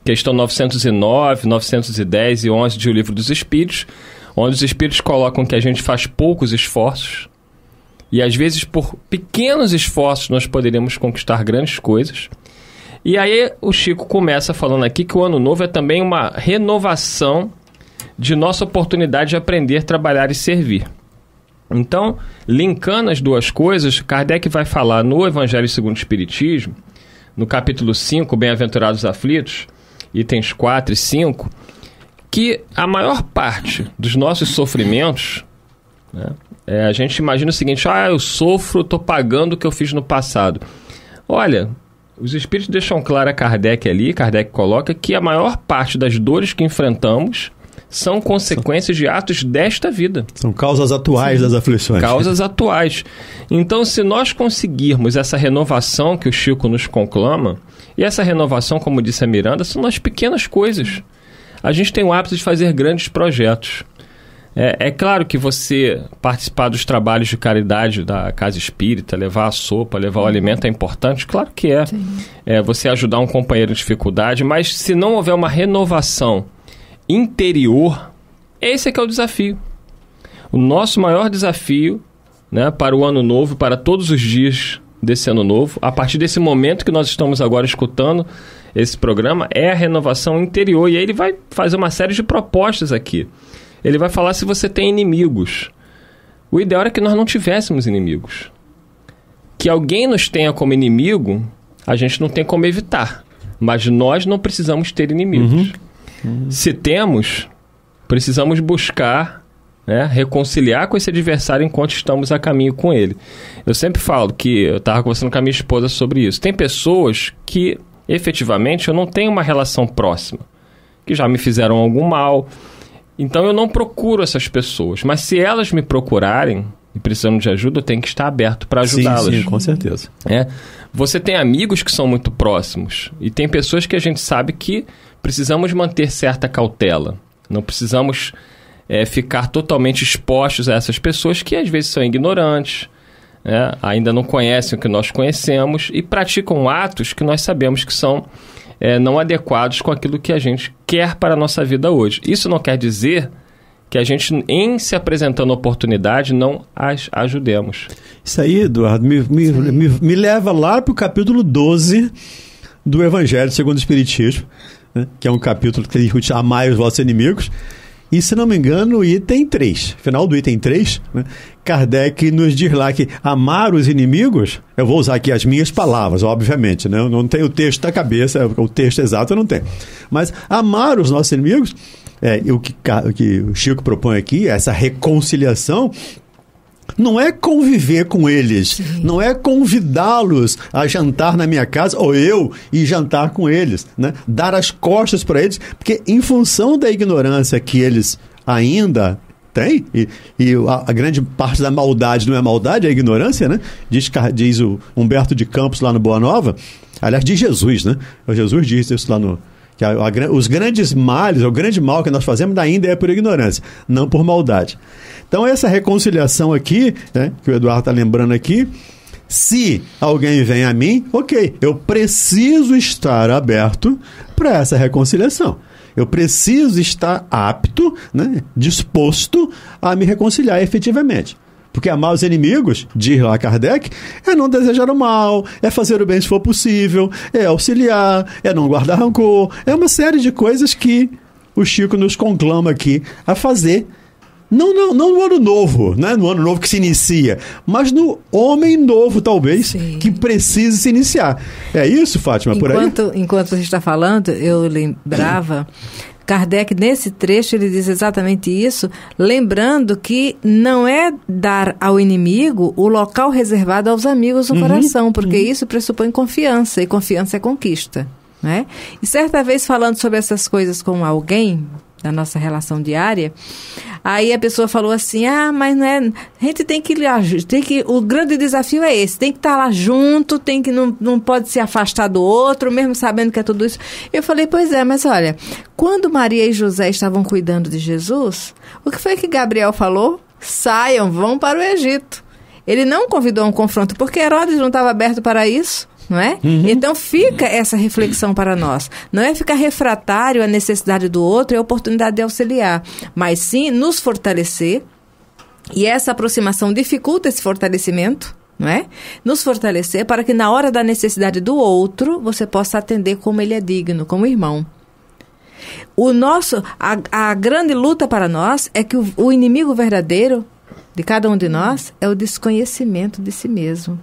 questão 909, 910 e 11 de O Livro dos Espíritos, onde os espíritos colocam que a gente faz poucos esforços, e às vezes por pequenos esforços nós poderíamos conquistar grandes coisas. E aí o Chico começa falando aqui que o ano novo é também uma renovação de nossa oportunidade de aprender, trabalhar e servir. Então, linkando as duas coisas, Kardec vai falar no Evangelho segundo o Espiritismo, no capítulo 5, Bem-aventurados aflitos, itens 4 e 5, que a maior parte dos nossos sofrimentos, né, é, a gente imagina o seguinte: ah, eu sofro, estou pagando o que eu fiz no passado. Olha, os espíritos deixam claro a Kardec ali, Kardec coloca que a maior parte das dores que enfrentamos são consequências de atos desta vida São causas atuais das aflições. causas atuais. Então, se nós conseguirmos essa renovação que o Chico nos conclama, e essa renovação, como disse a Miranda, são nas pequenas coisas. A gente tem o hábito de fazer grandes projetos. É, é claro que você participar dos trabalhos de caridade da casa espírita, levar a sopa, levar o alimento é importante, claro que é. é. Você ajudar um companheiro em dificuldade, mas se não houver uma renovação interior, esse é que é o desafio. O nosso maior desafio né, para o ano novo, para todos os dias desse ano novo, a partir desse momento que nós estamos agora escutando esse programa, é a renovação interior. E aí ele vai fazer uma série de propostas aqui. Ele vai falar se você tem inimigos. O ideal era que nós não tivéssemos inimigos. Que alguém nos tenha como inimigo, a gente não tem como evitar. Mas nós não precisamos ter inimigos. Se temos, precisamos buscar né, reconciliar com esse adversário enquanto estamos a caminho com ele. Eu sempre falo que eu estava conversando com a minha esposa sobre isso. Tem pessoas que efetivamente eu não tenho uma relação próxima, que já me fizeram algum mal. Então eu não procuro essas pessoas. Mas se elas me procurarem e precisando de ajuda, eu tenho que estar aberto para Sim, ajudá-las. sim, com certeza. É. Você tem amigos que são muito próximos e tem pessoas que a gente sabe que precisamos manter certa cautela. Não precisamos é, ficar totalmente expostos a essas pessoas que às vezes são ignorantes, né? ainda não conhecem o que nós conhecemos e praticam atos que nós sabemos que são é, não adequados com aquilo que a gente quer para a nossa vida hoje. Isso não quer dizer que a gente, em se apresentando oportunidade, não as ajudemos. Isso aí, Eduardo, me, me, me, me leva lá para o capítulo 12 do Evangelho segundo o Espiritismo, né? que é um capítulo que discute amai os vossos inimigos. E, se não me engano, o item 3, final do item 3, né? Kardec nos diz lá que amar os inimigos, eu vou usar aqui as minhas palavras, obviamente, né? eu não tenho o texto da cabeça, o texto exato eu não tenho. Mas amar os nossos inimigos, é, o, que, o que o Chico propõe aqui, essa reconciliação, não é conviver com eles, Sim. não é convidá-los a jantar na minha casa ou eu ir jantar com eles, né? Dar as costas para eles, porque em função da ignorância que eles ainda têm, e, e a, a, grande parte da maldade não é maldade, é ignorância, né? Diz, diz o Humberto de Campos lá no Boa Nova, aliás, diz Jesus, né? O Jesus diz isso lá no, que a, a, os grandes males, o grande mal que nós fazemos ainda é por ignorância, não por maldade. Então, essa reconciliação aqui, né, que o Eduardo está lembrando aqui, Se alguém vem a mim, ok, eu preciso estar aberto para essa reconciliação. Eu preciso estar apto, né, disposto a me reconciliar efetivamente. Porque amar os inimigos, diz lá Kardec, é não desejar o mal, é fazer o bem se for possível, é auxiliar, é não guardar rancor, é uma série de coisas que o Chico nos conclama aqui a fazer. Não, não, não no ano novo, né? no ano novo que se inicia, mas no homem novo, talvez, Sim. que precise se iniciar. É isso, Fátima, por aí? Enquanto, enquanto você está falando, eu lembrava. Kardec, nesse trecho, ele diz exatamente isso, lembrando que não é dar ao inimigo o local reservado aos amigos do coração, porque isso pressupõe confiança, e confiança é conquista. Né? E certa vez, falando sobre essas coisas com alguém, da nossa relação diária, aí a pessoa falou assim: ah, mas não é. A gente tem que, tem que. O grande desafio é esse: tem que estar lá junto, tem que não, não pode se afastar do outro, mesmo sabendo que é tudo isso. Eu falei: pois é, mas olha, quando Maria e José estavam cuidando de Jesus, o que foi que Gabriel falou? Saiam, vão para o Egito. Ele não convidou um confronto, porque Herodes não estava aberto para isso não é? Uhum. Então fica essa reflexão para nós. Não é ficar refratário à necessidade do outro e a oportunidade de auxiliar, mas sim nos fortalecer. E essa aproximação dificulta esse fortalecimento, não é? Nos fortalecer para que na hora da necessidade do outro você possa atender como ele é digno, como irmão. O nosso, a, a grande luta para nós é que o, o inimigo verdadeiro de cada um de nós é o desconhecimento de si mesmo.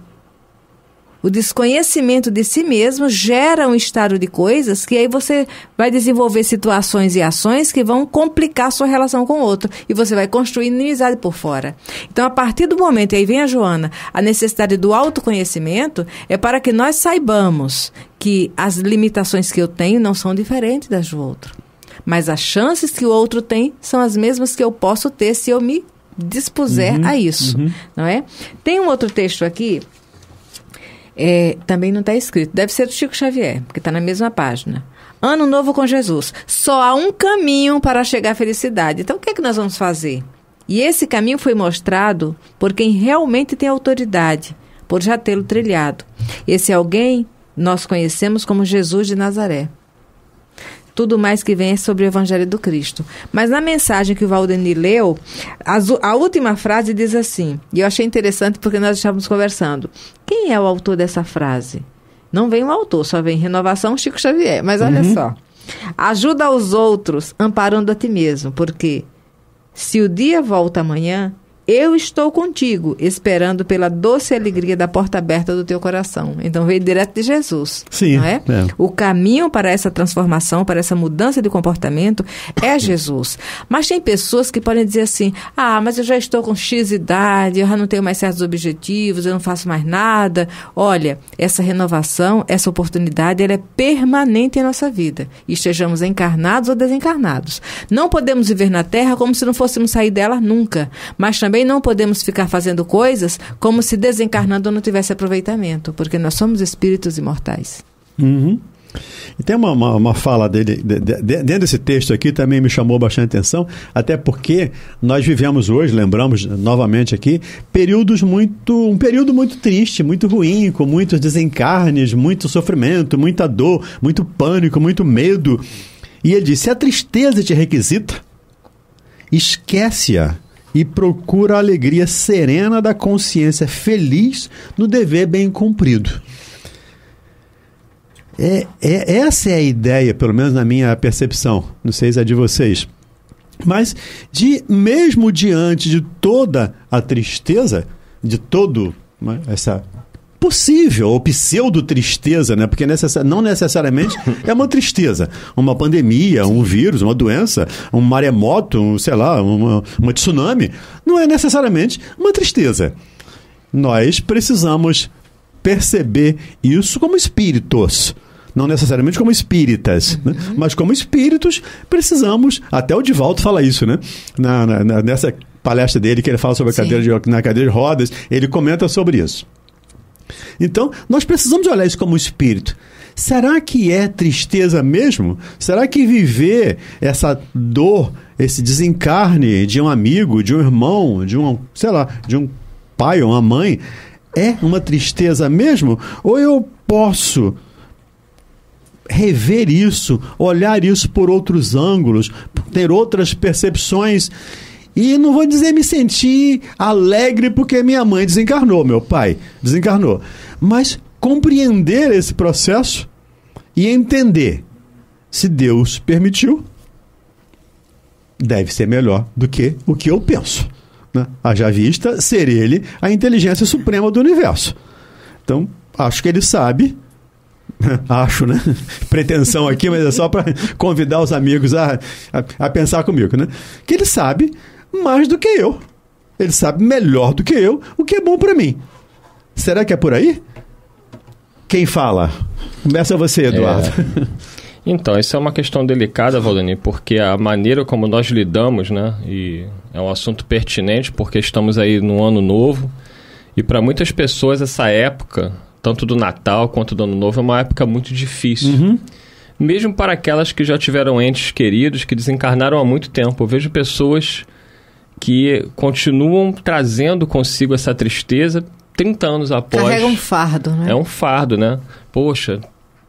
O desconhecimento de si mesmo gera um estado de coisas que aí você vai desenvolver situações e ações que vão complicar sua relação com o outro. E você vai construir inimizade por fora. Então, a partir do momento, e aí vem a Joana, a necessidade do autoconhecimento é para que nós saibamos que as limitações que eu tenho não são diferentes das do outro. Mas as chances que o outro tem são as mesmas que eu posso ter se eu me dispuser uhum, a isso. Uhum. Não é? Tem um outro texto aqui é, também não está escrito. Deve ser do Chico Xavier, porque está na mesma página. Ano novo com Jesus. Só há um caminho para chegar à felicidade. Então, o que é que nós vamos fazer? E esse caminho foi mostrado por quem realmente tem autoridade, por já tê-lo trilhado. Esse alguém nós conhecemos como Jesus de Nazaré tudo mais que vem é sobre o Evangelho do Cristo. Mas na mensagem que o Valdeni leu, a, a última frase diz assim, e eu achei interessante porque nós estávamos conversando. Quem é o autor dessa frase? Não vem o autor, só vem Renovação Chico Xavier. Mas olha uhum. só. Ajuda aos outros, amparando a ti mesmo, porque se o dia volta amanhã, eu estou contigo, esperando pela doce alegria da porta aberta do teu coração. Então veio direto de Jesus. Sim. É? é? O caminho para essa transformação, para essa mudança de comportamento é Jesus. Mas tem pessoas que podem dizer assim: ah, mas eu já estou com X idade, eu já não tenho mais certos objetivos, eu não faço mais nada. Olha, essa renovação, essa oportunidade, ela é permanente em nossa vida. Estejamos encarnados ou desencarnados. Não podemos viver na Terra como se não fôssemos sair dela nunca. Mas também também não podemos ficar fazendo coisas como se desencarnando não tivesse aproveitamento, porque nós somos espíritos imortais. Uhum. E tem uma, uma, uma fala dele, de, de, dentro desse texto aqui, também me chamou bastante atenção, até porque nós vivemos hoje, lembramos novamente aqui, períodos muito. um período muito triste, muito ruim, com muitos desencarnes, muito sofrimento, muita dor, muito pânico, muito medo. E ele diz: se a tristeza te requisita, esquece-a e procura a alegria serena da consciência feliz no dever bem cumprido. É, é, essa é a ideia, pelo menos na minha percepção, não sei se é de vocês. Mas, de mesmo diante de toda a tristeza, de todo né, essa possível, ou pseudo-tristeza, né? Porque necess... não necessariamente [laughs] é uma tristeza. Uma pandemia, um vírus, uma doença, um maremoto, um, sei lá, uma, uma tsunami, não é necessariamente uma tristeza. Nós precisamos perceber isso como espíritos. Não necessariamente como espíritas, né? uhum. né? mas como espíritos precisamos. Até o Divaldo fala isso, né? Na, na, nessa palestra dele, que ele fala sobre a cadeira de, na cadeira de rodas, ele comenta sobre isso. Então, nós precisamos olhar isso como espírito. Será que é tristeza mesmo? Será que viver essa dor, esse desencarne de um amigo, de um irmão, de um, sei lá, de um pai ou uma mãe, é uma tristeza mesmo? Ou eu posso rever isso, olhar isso por outros ângulos, ter outras percepções? E não vou dizer me sentir alegre porque minha mãe desencarnou, meu pai desencarnou, mas compreender esse processo e entender se Deus permitiu, deve ser melhor do que o que eu penso. Né? Haja vista ser ele a inteligência suprema do universo. Então, acho que ele sabe. [laughs] acho, né? [laughs] Pretensão aqui, mas é só para convidar os amigos a, a, a pensar comigo, né? Que ele sabe mais do que eu. Ele sabe melhor do que eu o que é bom para mim. Será que é por aí? Quem fala? Começa você, Eduardo. É. [laughs] Então, isso é uma questão delicada, Valdemir, porque a maneira como nós lidamos, né? E é um assunto pertinente porque estamos aí no ano novo. E para muitas pessoas, essa época, tanto do Natal quanto do Ano Novo, é uma época muito difícil. Uhum. Mesmo para aquelas que já tiveram entes queridos que desencarnaram há muito tempo. Eu vejo pessoas que continuam trazendo consigo essa tristeza 30 anos após. Carrega um fardo, né? É um fardo, né? Poxa,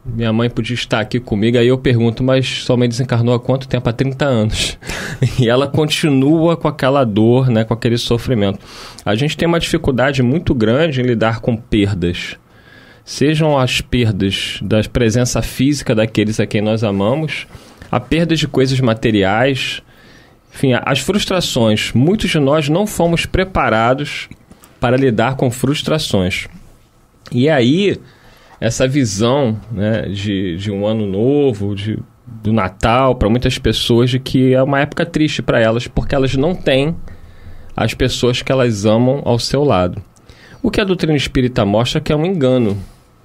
minha mãe podia estar aqui comigo, aí eu pergunto, mas sua mãe desencarnou há quanto tempo? Há 30 anos. [laughs] e ela continua com aquela dor, né, com aquele sofrimento. A gente tem uma dificuldade muito grande em lidar com perdas. Sejam as perdas da presença física daqueles a quem nós amamos, a perda de coisas materiais, enfim, as frustrações. Muitos de nós não fomos preparados para lidar com frustrações. E aí essa visão né, de, de um ano novo, de, do Natal, para muitas pessoas, de que é uma época triste para elas, porque elas não têm as pessoas que elas amam ao seu lado. O que a doutrina espírita mostra que é um engano,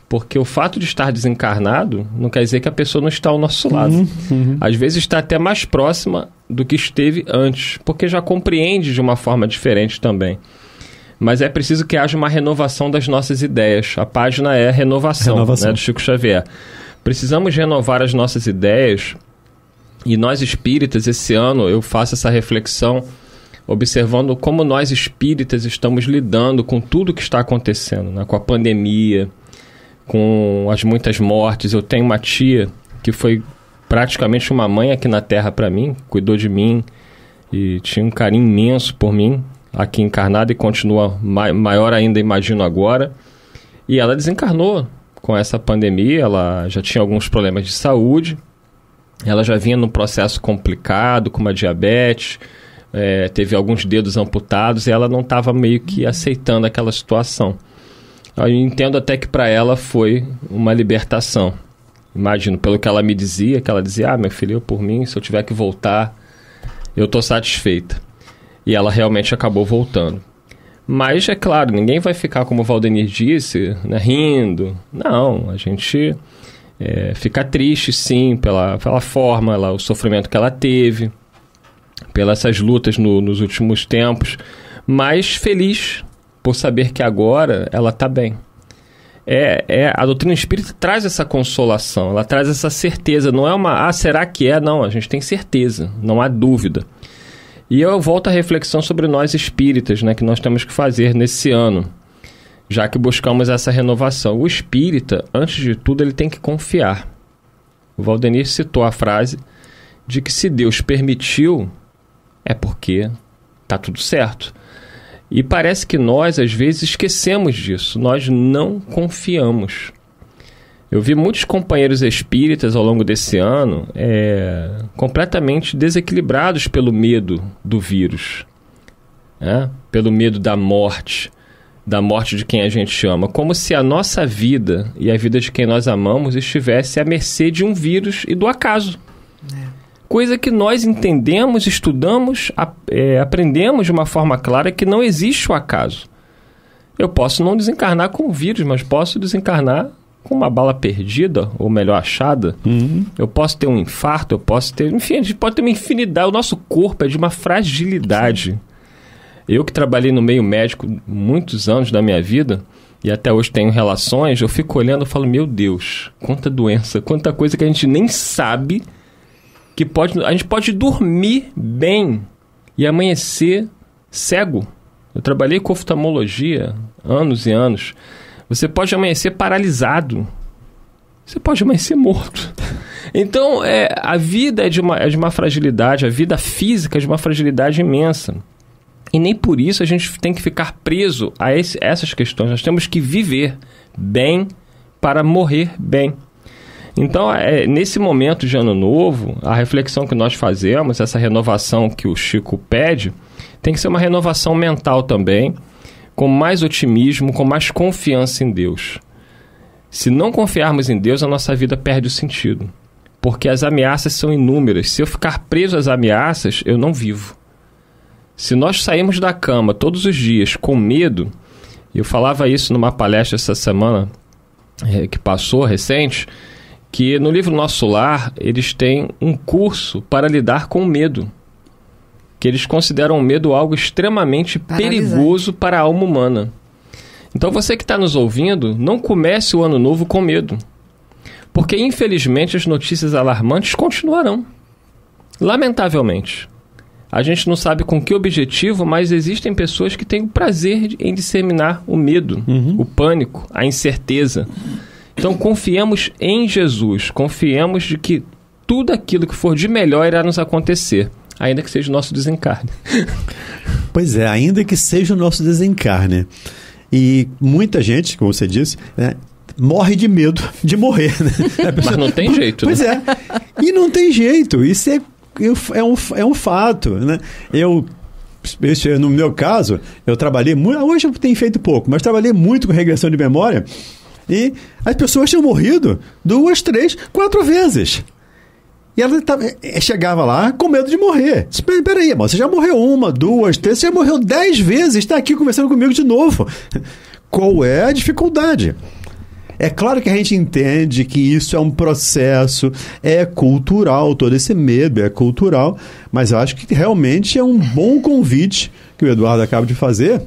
porque o fato de estar desencarnado não quer dizer que a pessoa não está ao nosso lado. Uhum, uhum. Às vezes está até mais próxima do que esteve antes, porque já compreende de uma forma diferente também mas é preciso que haja uma renovação das nossas ideias. A página é renovação, renovação. Né, do Chico Xavier. Precisamos renovar as nossas ideias e nós espíritas, esse ano, eu faço essa reflexão observando como nós espíritas estamos lidando com tudo que está acontecendo, né? com a pandemia, com as muitas mortes. Eu tenho uma tia que foi praticamente uma mãe aqui na Terra para mim, cuidou de mim e tinha um carinho imenso por mim aqui encarnada e continua ma maior ainda, imagino agora. E ela desencarnou com essa pandemia, ela já tinha alguns problemas de saúde, ela já vinha num processo complicado, com uma diabetes, é, teve alguns dedos amputados e ela não estava meio que aceitando aquela situação. Eu entendo até que para ela foi uma libertação. Imagino, pelo que ela me dizia, que ela dizia, ah, meu filho, eu por mim, se eu tiver que voltar, eu estou satisfeita. E ela realmente acabou voltando. Mas, é claro, ninguém vai ficar, como o Valdenir disse, né, rindo. Não, a gente é, fica triste, sim, pela, pela forma, ela, o sofrimento que ela teve, pelas essas lutas no, nos últimos tempos, mas feliz por saber que agora ela está bem. É, é, a doutrina espírita traz essa consolação, ela traz essa certeza. Não é uma, ah, será que é? Não, a gente tem certeza, não há dúvida. E eu volto à reflexão sobre nós espíritas, né, que nós temos que fazer nesse ano, já que buscamos essa renovação. O espírita, antes de tudo, ele tem que confiar. O Valdenir citou a frase de que se Deus permitiu, é porque tá tudo certo. E parece que nós, às vezes, esquecemos disso. Nós não confiamos. Eu vi muitos companheiros espíritas ao longo desse ano é, completamente desequilibrados pelo medo do vírus, né? pelo medo da morte, da morte de quem a gente ama, como se a nossa vida e a vida de quem nós amamos estivesse à mercê de um vírus e do acaso. Coisa que nós entendemos, estudamos, é, aprendemos de uma forma clara que não existe o acaso. Eu posso não desencarnar com o vírus, mas posso desencarnar com uma bala perdida, ou melhor, achada, uhum. eu posso ter um infarto, eu posso ter. Enfim, a gente pode ter uma infinidade. O nosso corpo é de uma fragilidade. Sim. Eu que trabalhei no meio médico muitos anos da minha vida, e até hoje tenho relações, eu fico olhando e falo, meu Deus, quanta doença, quanta coisa que a gente nem sabe que pode. A gente pode dormir bem e amanhecer cego Eu trabalhei com oftalmologia anos e anos. Você pode amanhecer paralisado. Você pode amanhecer morto. [laughs] Então, é, a vida é de, uma, é de uma fragilidade, a vida física é de uma fragilidade imensa. E nem por isso a gente tem que ficar preso a esse, essas questões. Nós temos que viver bem para morrer bem. Então, é, nesse momento de ano novo, a reflexão que nós fazemos, essa renovação que o Chico pede, tem que ser uma renovação mental também, com mais otimismo, com mais confiança em Deus. Se não confiarmos em Deus, a nossa vida perde o sentido. Porque as ameaças são inúmeras. Se eu ficar preso às ameaças, eu não vivo. Se nós sairmos da cama todos os dias com medo, eu falava isso numa palestra essa semana é, que passou recente, que no livro Nosso Lar eles têm um curso para lidar com o medo. Que eles consideram o medo algo extremamente perigoso para a alma humana. Então você que está nos ouvindo, não comece o ano novo com medo. Porque infelizmente as notícias alarmantes continuarão. Lamentavelmente. A gente não sabe com que objetivo, mas existem pessoas que têm o prazer em disseminar o medo, uhum. o pânico, a incerteza. Então confiemos em Jesus, confiemos de que tudo aquilo que for de melhor irá nos acontecer, ainda que seja o nosso desencarne. [laughs] Pois é, ainda que seja o nosso desencarne. E muita gente, como você disse, né, morre de medo de morrer. Né? [laughs] Mas não tem jeito. Pois né? é. E não tem jeito. Isso é, é, um, é um fato. Né? Eu no meu caso, eu trabalhei muito. Hoje eu tenho feito pouco, mas trabalhei muito com regressão de memória. E as pessoas tinham morrido duas, três, quatro vezes. E ela tava, eh, chegava lá com medo de morrer. Peraí, você já morreu uma, duas, três, você já morreu dez vezes, está aqui conversando comigo de novo. [laughs] Qual é a dificuldade? É claro que a gente entende que isso é um processo, é cultural, todo esse medo é cultural, mas eu acho que realmente é um bom convite que o Eduardo acaba de fazer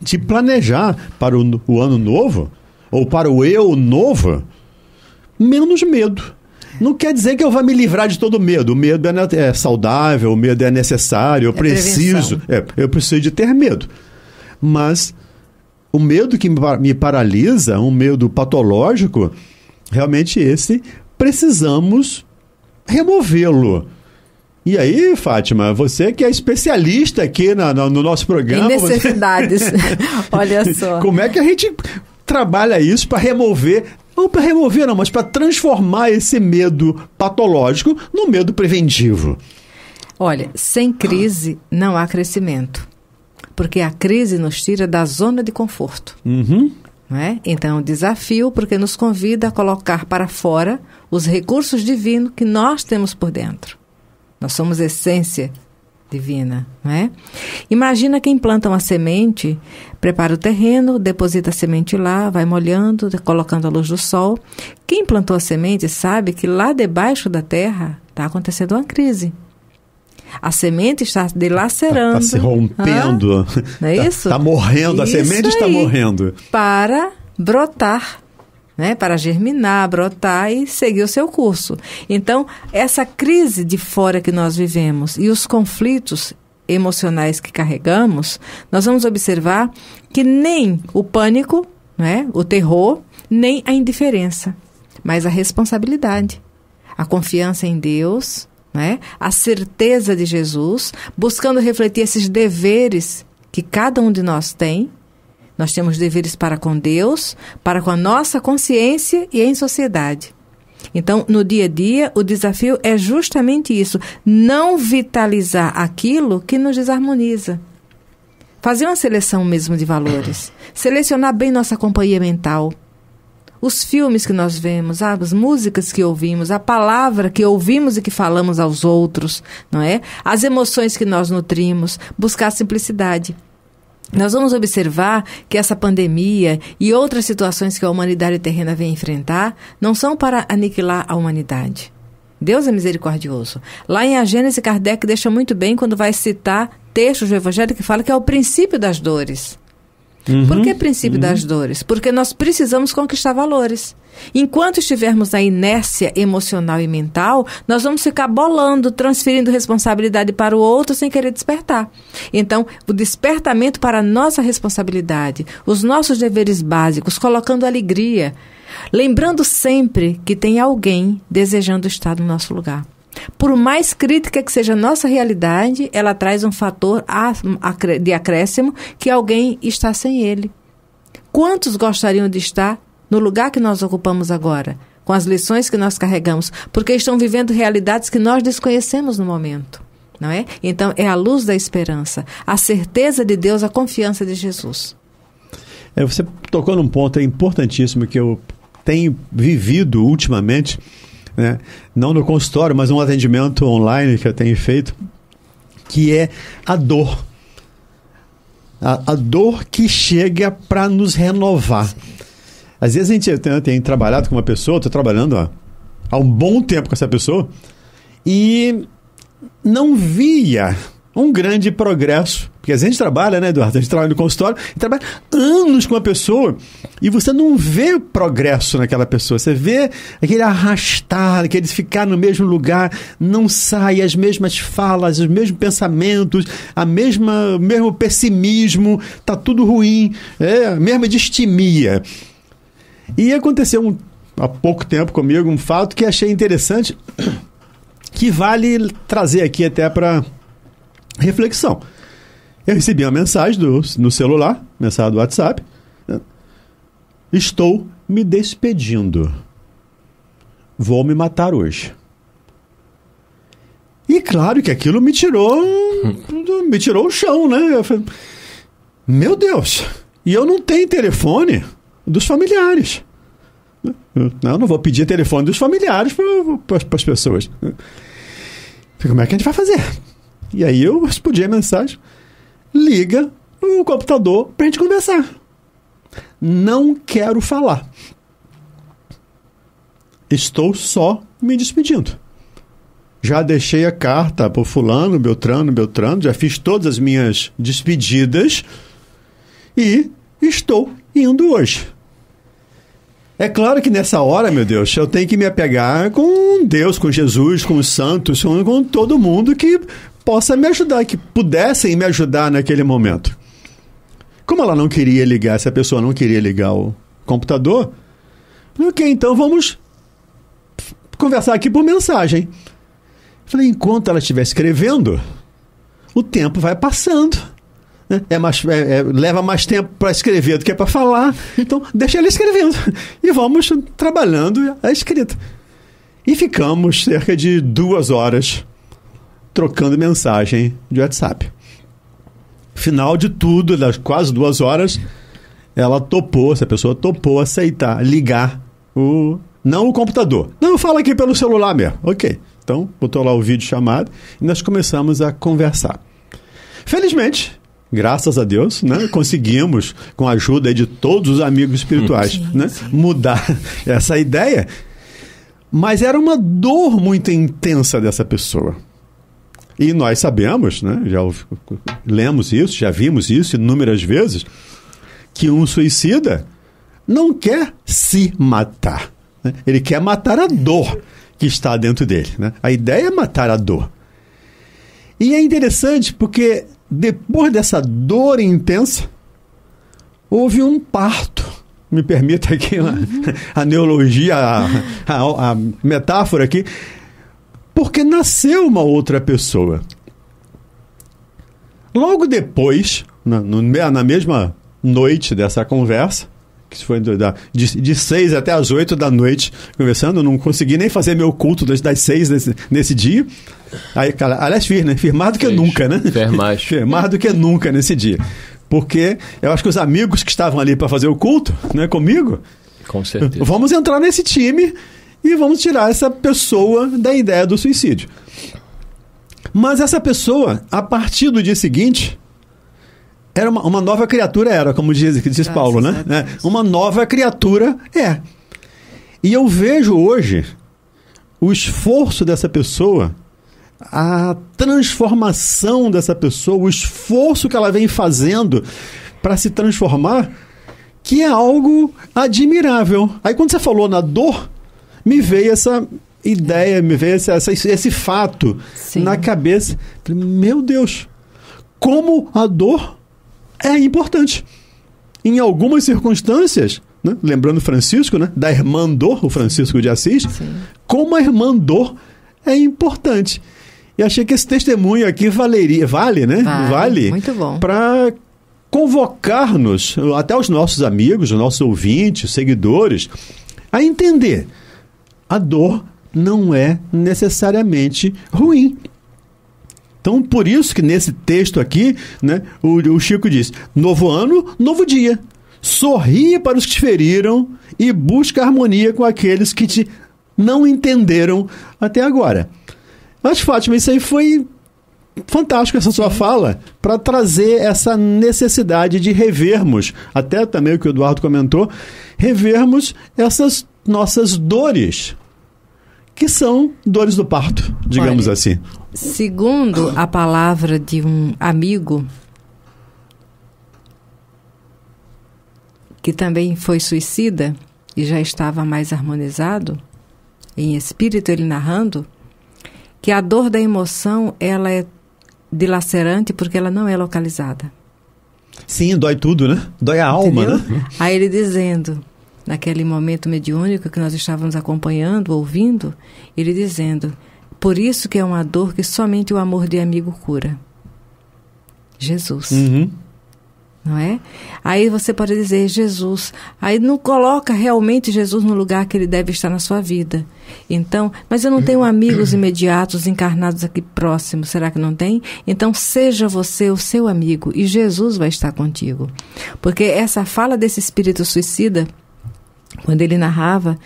de planejar para o, o ano novo ou para o eu novo, menos medo. Não quer dizer que eu vá me livrar de todo medo. O medo é, é saudável, o medo é necessário, eu é preciso. É, eu preciso de ter medo. Mas o medo que me paralisa, um medo patológico, realmente esse, precisamos removê-lo. E aí, Fátima, você que é especialista aqui na, no nosso programa. Em necessidades. Você... [laughs] Olha só. [laughs] Como é que a gente trabalha isso para remover não para remover, não, mas para transformar esse medo patológico no medo preventivo. Olha, sem crise não há crescimento. Porque a crise nos tira da zona de conforto. Uhum. Não é? Então, desafio porque nos convida a colocar para fora os recursos divinos que nós temos por dentro. Nós somos essência divina, não é? Imagina quem planta uma semente, prepara o terreno, deposita a semente lá, vai molhando, colocando a luz do sol. Quem plantou a semente sabe que lá debaixo da terra está acontecendo uma crise. A semente está dilacerando. Está tá se rompendo. Ah, não é isso? Está tá morrendo, a semente está morrendo. Para brotar né, para germinar, brotar e seguir o seu curso. Então, essa crise de fora que nós vivemos e os conflitos emocionais que carregamos, nós vamos observar que nem o pânico, né, o terror, nem a indiferença, mas a responsabilidade, a confiança em Deus, né, a certeza de Jesus, buscando refletir esses deveres que cada um de nós tem nós temos deveres para com Deus, para com a nossa consciência e em sociedade. Então, no dia a dia, o desafio é justamente isso: não vitalizar aquilo que nos desarmoniza. Fazer uma seleção mesmo de valores. Selecionar bem nossa companhia mental. Os filmes que nós vemos, as músicas que ouvimos, a palavra que ouvimos e que falamos aos outros, não é? As emoções que nós nutrimos, buscar simplicidade. Nós vamos observar que essa pandemia e outras situações que a humanidade terrena vem enfrentar não são para aniquilar a humanidade. Deus é misericordioso. Lá em A Gênese, Kardec deixa muito bem quando vai citar textos do Evangelho que fala que é o princípio das dores. Por que princípio das dores? Porque nós precisamos conquistar valores. Enquanto estivermos na inércia emocional e mental, nós vamos ficar bolando, transferindo responsabilidade para o outro sem querer despertar. Então, o despertamento para a nossa responsabilidade, os nossos deveres básicos, colocando alegria, lembrando sempre que tem alguém desejando estar no nosso lugar. Por mais crítica que seja a nossa realidade, ela traz um fator de acréscimo que alguém está sem ele. Quantos gostariam de estar no lugar que nós ocupamos agora, com as lições que nós carregamos, porque estão vivendo realidades que nós desconhecemos no momento? Não é? Então, é a luz da esperança, a certeza de Deus, a confiança de Jesus. É, você tocou num ponto importantíssimo que eu tenho vivido ultimamente né? não no consultório, mas um atendimento online que eu tenho feito, que é a dor. A, a dor que chega para nos renovar. Às vezes a gente tem, tem trabalhado com uma pessoa, estou trabalhando há, há um bom tempo com essa pessoa, e não via um grande progresso. Porque a gente trabalha, né, Eduardo? A gente trabalha no consultório, trabalha anos com uma pessoa e você não vê progresso naquela pessoa. Você vê aquele arrastar, aquele ficar no mesmo lugar, não sai, as mesmas falas, os mesmos pensamentos, a mesma, o mesmo pessimismo, tá tudo ruim, é a mesma distimia. E aconteceu um, há pouco tempo comigo um fato que achei interessante, [coughs] que vale trazer aqui até para reflexão. Eu recebi uma mensagem do, no celular, mensagem do WhatsApp. Né? Estou me despedindo. Vou me matar hoje. E claro que aquilo me tirou. me tirou o chão, né? Eu falei, Meu Deus! E eu não tenho telefone dos familiares. Eu não vou pedir telefone dos familiares para as pessoas. Como é que a gente vai fazer? E aí eu respondi a mensagem, liga o computador pra gente conversar. Não quero falar. Estou só me despedindo. Já deixei a carta pro fulano, Beltrano, Beltrano, já fiz todas as minhas despedidas e estou indo hoje. É claro que nessa hora, meu Deus, eu tenho que me apegar com Deus, com Jesus, com os santos, com, com todo mundo que possa me ajudar, que pudessem me ajudar naquele momento. Como ela não queria ligar, essa pessoa não queria ligar o computador, ok, então vamos conversar aqui por mensagem. Falei, enquanto ela estiver escrevendo, o tempo vai passando. Né? É mais, é, é, leva mais tempo para escrever do que para falar. Então, [laughs] deixa ela escrevendo. E vamos trabalhando a escrita. E ficamos cerca de duas horas trocando mensagem de WhatsApp. Final de tudo, das quase duas horas, ela topou, essa pessoa topou aceitar, ligar o. Não o computador. Não, fala aqui pelo celular mesmo. Ok. Então, botou lá o vídeo chamado e nós começamos a conversar. Felizmente, graças a Deus, né, [laughs] conseguimos, com a ajuda de todos os amigos espirituais, né, mudar [laughs] essa ideia. Mas era uma dor muito intensa dessa pessoa. E nós sabemos, né, já lemos isso, já vimos isso inúmeras vezes, que um suicida não quer se matar. Né? Ele quer matar a dor que está dentro dele. Né? A ideia é matar a dor. E é interessante porque depois dessa dor intensa, houve um parto. Me permita aqui a, [laughs] a neologia, a, a, a metáfora aqui porque nasceu uma outra pessoa. Logo depois, na, no, na mesma noite dessa conversa, que foi de, de seis até as oito da noite conversando, não consegui nem fazer meu culto das, das seis nesse, nesse dia. Aí, cara, aliás, fiz, né? Fiz mais do que nunca, né? Fiz mais. [laughs] Fiz mais do que nunca nesse dia. Porque eu acho que os amigos que estavam ali para fazer o culto, né, comigo, com certeza. Vamos entrar nesse time e vamos tirar essa pessoa da ideia do suicídio. Mas essa pessoa, a partir do dia seguinte, era uma, uma nova criatura, era, como diz, diz Paulo, né? É, uma nova criatura é. E eu vejo hoje o esforço dessa pessoa, a transformação dessa pessoa, o esforço que ela vem fazendo para se transformar, que é algo admirável. Aí quando você falou na dor, me veio essa ideia, me veio esse, essa, esse fato Sim. na cabeça. Falei, Meu Deus, como a dor é importante. Em algumas circunstâncias, né, lembrando Francisco, né, da irmã dor, o Francisco de Assis, como a irmã dor é importante. E achei que esse testemunho aqui valeria, vale, né? Vale, muito bom. Para convocar-nos, até os nossos amigos, os nossos ouvintes, seguidores, a entender a dor não é necessariamente ruim. Então, por isso que nesse texto aqui, né, o, o Chico diz: novo ano, novo dia. Sorria para os que te feriram e busca harmonia com aqueles que te não entenderam até agora. Mas, Fátima, isso aí foi fantástico essa sua fala para trazer essa necessidade de revermos, até também o que o Eduardo comentou, revermos essas nossas dores, que são dores do parto, digamos Olha, assim. Segundo a palavra de um amigo que também foi suicida e já estava mais harmonizado, em espírito ele narrando, que a dor da emoção ela é dilacerante porque ela não é localizada. Sim, dói tudo, né? Dói a alma, Entendeu? né? Aí ele dizendo, naquele momento mediúnico que nós estávamos acompanhando, ouvindo, ele dizendo, por isso que é uma dor que somente o amor de amigo cura. Jesus. Uhum. Não é? Aí você pode dizer Jesus. Aí não coloca realmente Jesus no lugar que ele deve estar na sua vida. Então, mas eu não tenho [clears throat] amigos imediatos encarnados aqui próximos. Será que não tem? Então, seja você o seu amigo e Jesus vai estar contigo. Porque essa fala desse espírito suicida, quando ele narrava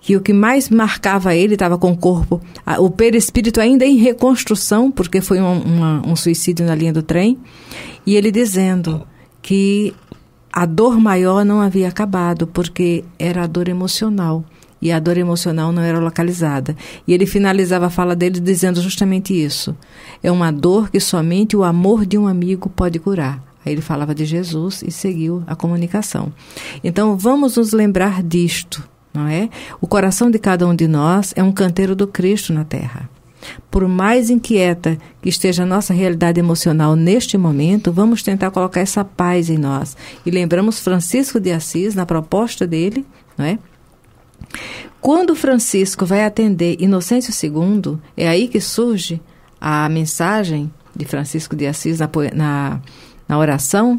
que o que mais marcava ele estava com o corpo, a- o perispírito ainda em reconstrução, porque foi um, uma- um suicídio na linha do trem, e ele dizendo que a dor maior não havia acabado, porque era a dor emocional. E a dor emocional não era localizada. E ele finalizava a fala dele dizendo justamente isso. É uma dor que somente o amor de um amigo pode curar. Aí ele falava de Jesus e seguiu a comunicação. Então vamos nos lembrar disto, não é? O coração de cada um de nós é um canteiro do Cristo na terra. Por mais inquieta que esteja a nossa realidade emocional neste momento, vamos tentar colocar essa paz em nós. E lembramos Francisco de Assis na proposta dele, não é? Quando Francisco vai atender Inocêncio II, é aí que surge a mensagem de Francisco de Assis na, na, na oração.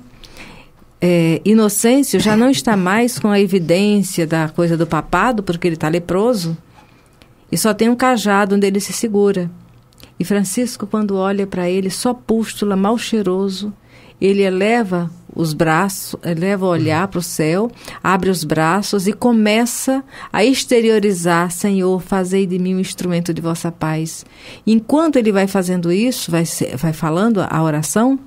É, Inocêncio já não está mais com a evidência da coisa do papado, porque ele está leproso, e só tem um cajado onde ele se segura. E Francisco, quando olha para ele, só pústula, mal cheiroso, ele eleva os braços, eleva o olhar para o céu, abre os braços e começa a exteriorizar, Senhor, fazei de mim um instrumento de vossa paz. Enquanto ele vai fazendo isso, vai, vai falando a oração,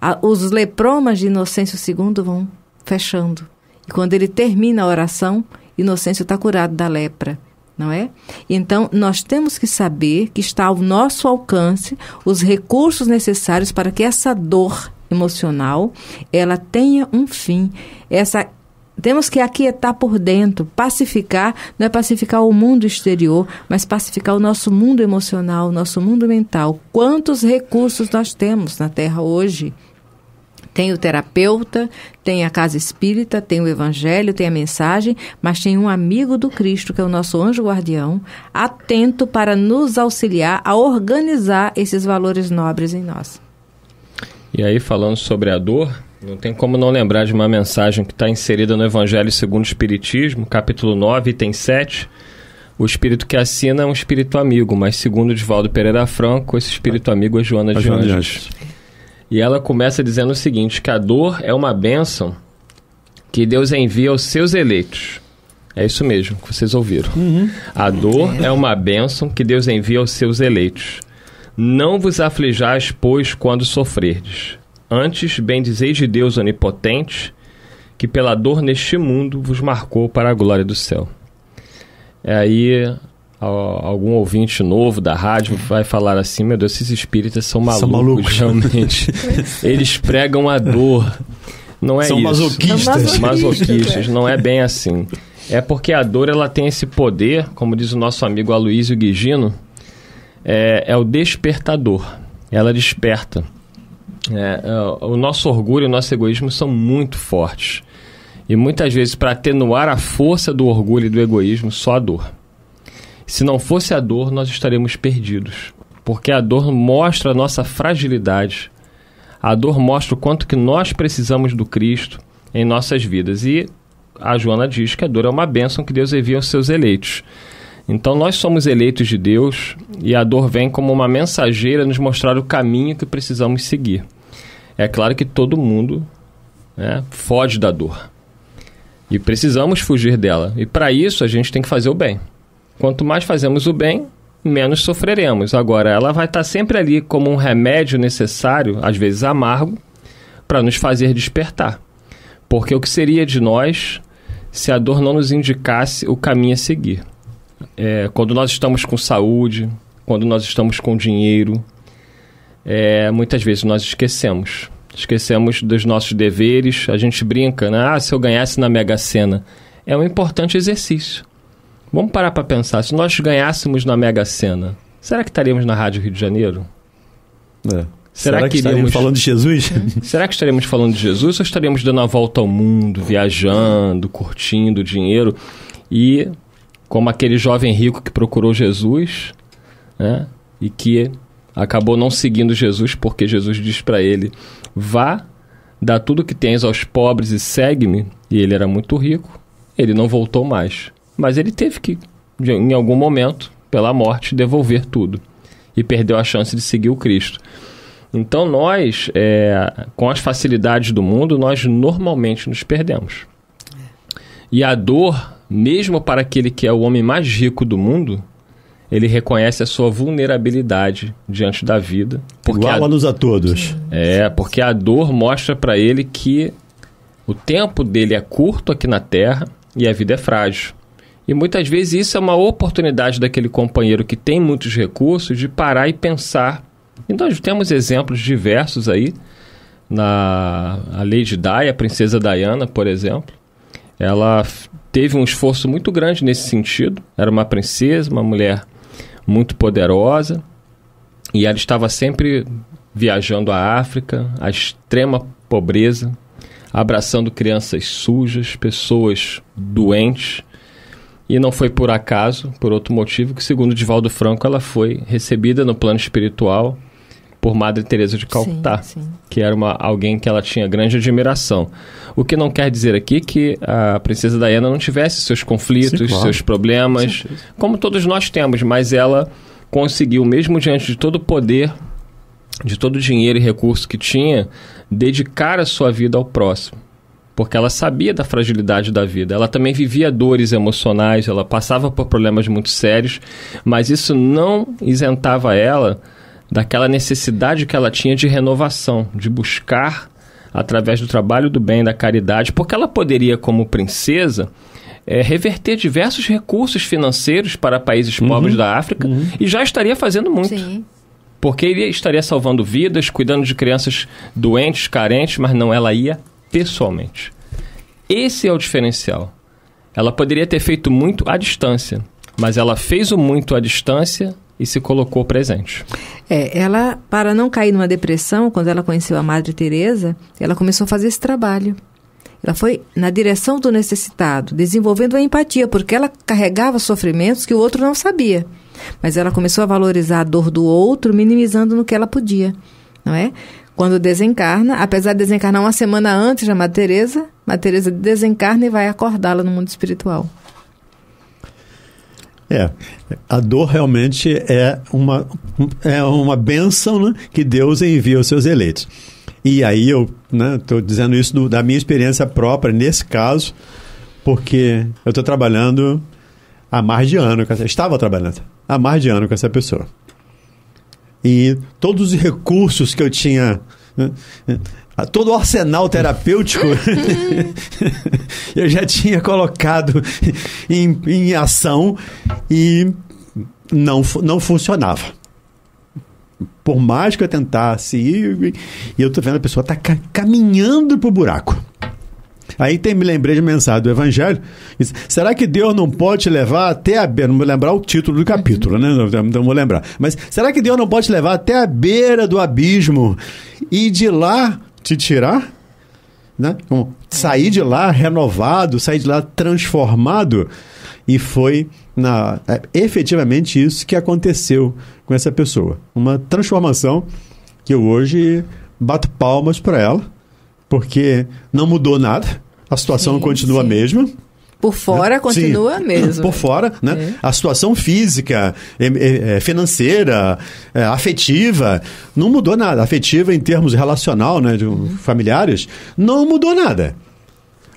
a- os lepromas de Inocêncio II vão fechando. E quando ele termina a oração, Inocêncio está curado da lepra. Não é? Então, nós temos que saber que está ao nosso alcance os recursos necessários para que essa dor emocional ela tenha um fim. Essa temos que aquietar por dentro, pacificar, não é pacificar o mundo exterior, mas pacificar o nosso mundo emocional, o nosso mundo mental. Quantos recursos nós temos na Terra hoje? Tem o terapeuta, tem a casa espírita, tem o evangelho, tem a mensagem, mas tem um amigo do Cristo, que é o nosso anjo guardião, atento para nos auxiliar a organizar esses valores nobres em nós. E aí, falando sobre a dor, não tem como não lembrar de uma mensagem que está inserida no Evangelho segundo o Espiritismo, capítulo 9, item 7. O espírito que assina é um espírito amigo, mas segundo Divaldo Pereira Franco, esse espírito amigo é Joana A de Anjos. E ela começa dizendo o seguinte, que a dor é uma bênção que Deus envia aos seus eleitos. É isso mesmo que vocês ouviram. A dor é uma bênção que Deus envia aos seus eleitos. Não vos aflijais, pois, quando sofrerdes. Antes, bendizeis de Deus onipotente, que pela dor neste mundo vos marcou para a glória do céu. É aí algum ouvinte novo da rádio vai falar assim: meu Deus, esses espíritas são malucos, São malucos." realmente. [laughs] Eles pregam a dor. Não é São isso. masoquistas. São masoquistas. Masoquistas, não é bem assim. É porque a dor ela tem esse poder, como diz o nosso amigo Aloysio Guigino, é, é o despertador. Ela desperta. É, é, o nosso orgulho e o nosso egoísmo são muito fortes. E muitas vezes, para atenuar a força do orgulho e do egoísmo, só a dor. Se não fosse a dor, nós estaríamos perdidos. Porque a dor mostra a nossa fragilidade. A dor mostra o quanto que nós precisamos do Cristo em nossas vidas. E a Joana diz que a dor é uma bênção que Deus envia aos seus eleitos. Então nós somos eleitos de Deus e a dor vem como uma mensageira nos mostrar o caminho que precisamos seguir. É claro que todo mundo né, foge da dor. E precisamos fugir dela. E para isso a gente tem que fazer o bem. Quanto mais fazemos o bem, menos sofreremos. Agora, ela vai estar sempre ali como um remédio necessário, às vezes amargo, para nos fazer despertar. Porque o que seria de nós se a dor não nos indicasse o caminho a seguir? É, quando nós estamos com saúde, quando nós estamos com dinheiro, é, muitas vezes nós esquecemos. Esquecemos dos nossos deveres, a gente brinca, né? Ah, se eu ganhasse na Mega Sena. É um importante exercício. Vamos parar para pensar. Se nós ganhássemos na Mega Sena, será que estaríamos na Rádio Rio de Janeiro? É. Será, Será que estaríamos iríamos falando de Jesus? [laughs] Será que estaremos falando de Jesus ou estaríamos dando a volta ao mundo, viajando, curtindo dinheiro e como aquele jovem rico que procurou Jesus, né? E que acabou não seguindo Jesus porque Jesus diz para ele: "Vá, dá tudo que tens aos pobres e segue-me". E ele era muito rico. Ele não voltou mais, mas ele teve que em algum momento, pela morte, devolver tudo e perdeu a chance de seguir o Cristo. Então nós, é, com as facilidades do mundo, nós normalmente nos perdemos. E a dor, mesmo para aquele que é o homem mais rico do mundo, ele reconhece a sua vulnerabilidade diante da vida. Porque a, Iguala-nos a todos. é, porque a dor mostra para ele que o tempo dele é curto aqui na Terra e a vida é frágil. E muitas vezes isso é uma oportunidade daquele companheiro que tem muitos recursos de parar e pensar. E nós temos exemplos diversos aí. Na a Lady Di, a princesa Diana, por exemplo, ela teve um esforço muito grande nesse sentido. Era uma princesa, uma mulher muito poderosa, e ela estava sempre viajando à África, à extrema pobreza, abraçando crianças sujas, pessoas doentes. E não foi por acaso, por outro motivo, que segundo Divaldo Franco, ela foi recebida no plano espiritual por Madre Teresa de Calcutá, Sim, sim. que era uma, alguém que ela tinha grande admiração. O que não quer dizer aqui que a princesa Diana não tivesse seus conflitos, Sim, claro. seus problemas, como todos nós temos, mas ela conseguiu, mesmo diante de todo o poder, de todo o dinheiro e recurso que tinha, dedicar a sua vida ao próximo. Porque ela sabia da fragilidade da vida. Ela também vivia dores emocionais, ela passava por problemas muito sérios, mas isso não isentava ela daquela necessidade que ela tinha de renovação, de buscar através do trabalho do bem, da caridade, porque ela poderia, como princesa, eh, reverter diversos recursos financeiros para países pobres da África e já estaria fazendo muito. Sim. Porque ele estaria salvando vidas, cuidando de crianças doentes, carentes, mas não, ela ia pessoalmente. Esse é o diferencial. Ela poderia ter feito muito à distância, mas ela fez o muito à distância e se colocou presente. É, ela, para não cair numa depressão, quando ela conheceu a Madre Teresa, ela começou a fazer esse trabalho. Ela foi na direção do necessitado, desenvolvendo a empatia, porque ela carregava sofrimentos que o outro não sabia. Mas ela começou a valorizar a dor do outro, minimizando no que ela podia, não é? Quando desencarna, apesar de desencarnar uma semana antes da Madre Teresa, Madre Teresa desencarna e vai acordá-la no mundo espiritual. É, a dor realmente é uma, é uma bênção né, que Deus envia aos seus eleitos. E aí eu estou dizendo isso do- da minha experiência própria, nesse caso, porque eu estou trabalhando há mais de ano, com essa, estava trabalhando há mais de ano com essa pessoa. E todos os recursos que eu tinha, né, todo o arsenal terapêutico, [laughs] eu já tinha colocado em, em ação e não, não funcionava. Por mais que eu tentasse ir, e eu tô vendo a pessoa tá ca- caminhando pro buraco. Aí tem, me lembrei de mensagem do Evangelho. Diz, Será que Deus não pode te levar até a beira? Não vou lembrar o título do capítulo, né? Não, não vou lembrar. Mas será que Deus não pode te levar até a beira do abismo e de lá te tirar? Né? Como sair de lá renovado, sair de lá transformado. E foi na, é, efetivamente isso que aconteceu com essa pessoa. Uma transformação que eu hoje bato palmas para ela, porque não mudou nada, a situação Sim, continua a mesma. Por fora né? continua Sim, mesmo. Por fora, né? É. A situação física, eh, financeira, eh, afetiva, não mudou nada. Afetiva em termos relacional, né, de um- familiares, não mudou nada.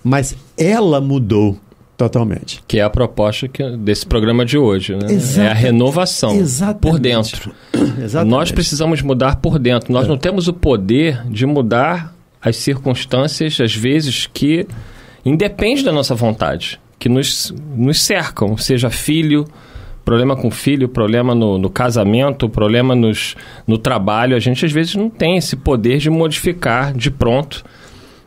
Mas ela mudou totalmente. Que é a proposta que- desse programa de hoje, né? Exata- É a renovação Exatamente. por dentro. [clears throat] Exatamente. Nós precisamos mudar por dentro. Nós não temos o poder de mudar as circunstâncias, às vezes, que independe da nossa vontade, que nos, nos cercam, seja filho, problema com filho, problema no, no casamento, problema nos, no trabalho. A gente, às vezes, não tem esse poder de modificar de pronto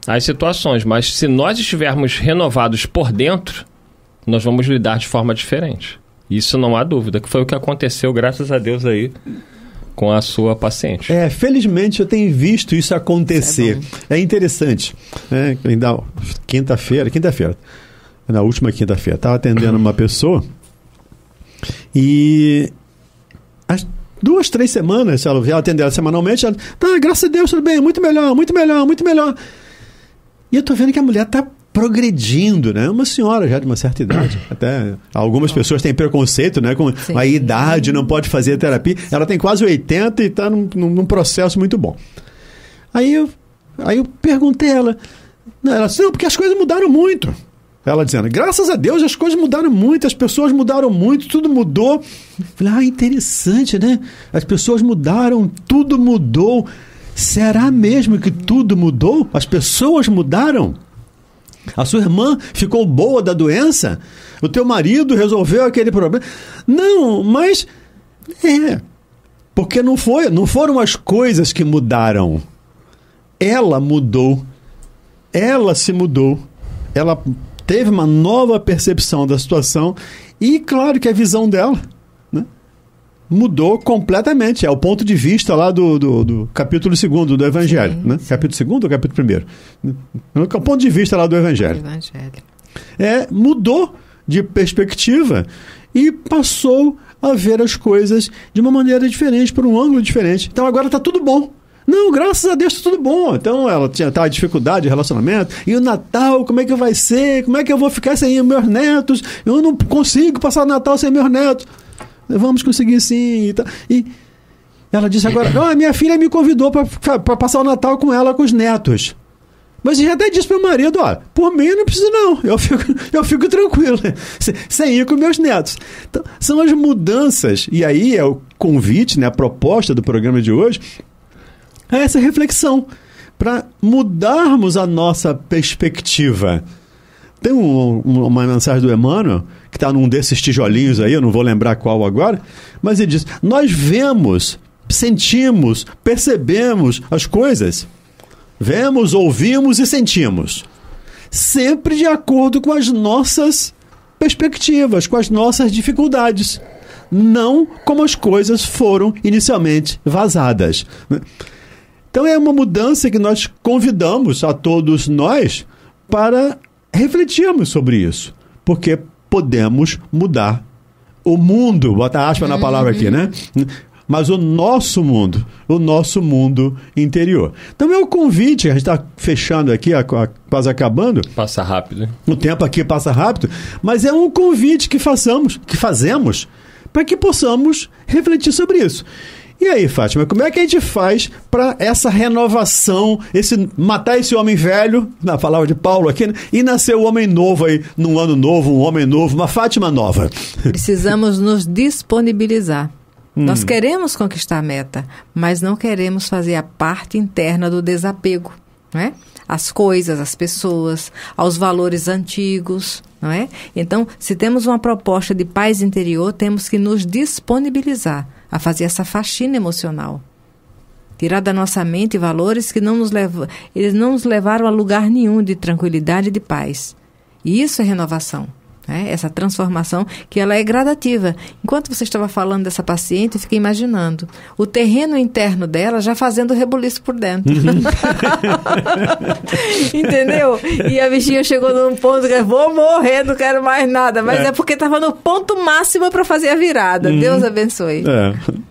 as situações. Mas se nós estivermos renovados por dentro, nós vamos lidar de forma diferente. Isso não há dúvida, que foi o que aconteceu, graças a Deus, aí com a sua paciente. É, felizmente eu tenho visto isso acontecer. é, interessante. Né? Ainda quinta-feira, quinta-feira, na última quinta-feira, estava atendendo uma pessoa e as duas, três semanas, ela ela atendeu ela semanalmente, ela, tá, graças a Deus, tudo bem, muito melhor, muito melhor, muito melhor. E eu tô vendo que a mulher tá progredindo, né? Uma senhora já de uma certa idade. [coughs] Até algumas pessoas têm preconceito, né? Com Sim. a idade, não pode fazer terapia. Ela tem quase 80 e está num, num, processo muito bom. Aí eu, aí eu perguntei a ela. Não, ela disse, não, porque as coisas mudaram muito. Ela dizendo, graças a Deus as coisas mudaram muito, as pessoas mudaram muito, tudo mudou. Falei, ah, interessante, né? As pessoas mudaram, tudo mudou. Será mesmo que tudo mudou? As pessoas mudaram? A sua irmã ficou boa da doença? O teu marido resolveu aquele problema? Não, mas é. Porque não foi, não foram as coisas que mudaram. Ela mudou. Ela se mudou. Ela teve uma nova percepção da situação e claro que a visão dela mudou completamente. É o ponto de vista lá do, do, do capítulo 2 do Evangelho. Sim, né? sim. Capítulo 2 ou capítulo 1? O ponto de vista lá do Evangelho Evangelho. é, mudou de perspectiva e passou a ver as coisas de uma maneira diferente, por um ângulo diferente. Então agora está tudo bom. Não, graças a Deus está tudo bom. Então ela tinha tava dificuldade de relacionamento. E o Natal, como é que vai ser? Como é que eu vou ficar sem meus netos? Eu não consigo passar o Natal sem meus netos. Vamos conseguir sim. E, tá- e ela disse agora: [coughs] "Ah, minha filha me convidou para passar o Natal com ela, com os netos. Mas eu já até disse pro meu marido, ó, por mim eu não preciso não, eu fico, [laughs] eu fico tranquilo, [laughs] se- sem ir com meus netos. Então, são as mudanças, e aí é o convite, né, a proposta do programa de hoje, é essa reflexão, para mudarmos a nossa perspectiva. Tem um- um- uma mensagem do Emmanuel, que está num desses tijolinhos aí, eu não vou lembrar qual agora, mas ele diz: Nós vemos, sentimos, percebemos as coisas. Vemos, ouvimos e sentimos. Sempre de acordo com as nossas perspectivas, com as nossas dificuldades. Não como as coisas foram inicialmente vazadas. Então é uma mudança que nós convidamos a todos nós para refletirmos sobre isso. Porque podemos mudar o mundo, bota aspa na palavra aqui, né? Mas o nosso mundo, o nosso mundo interior. Então é o convite, a gente está fechando aqui, a- a- quase acabando, Passa rápido. hein? o tempo aqui passa rápido, mas é um convite que façamos, que fazemos, para que possamos refletir sobre isso. E aí, Fátima, como é que a gente faz para essa renovação, esse matar esse homem velho, na palavra de Paulo aqui, né, e nascer o homem novo aí, num ano novo, um homem novo, uma Fátima nova? Precisamos nos disponibilizar. Hum. Nós queremos conquistar a meta, mas não queremos fazer a parte interna do desapego, não As coisas, as pessoas, aos valores antigos, não é? Então, se temos uma proposta de paz interior, temos que nos disponibilizar a fazer essa faxina emocional. Tirar da nossa mente valores que não nos levam, eles não nos levaram a lugar nenhum de tranquilidade e de paz. E isso é renovação. Né? Essa transformação que ela é gradativa. Enquanto você estava falando dessa paciente, eu fiquei imaginando o terreno interno dela já fazendo rebuliço por dentro. Uhum. [laughs] Entendeu? E a bichinha chegou num ponto que vou morrer, não quero mais nada. Mas é, é porque estava no ponto máximo para fazer a virada. Uhum. Deus abençoe. É.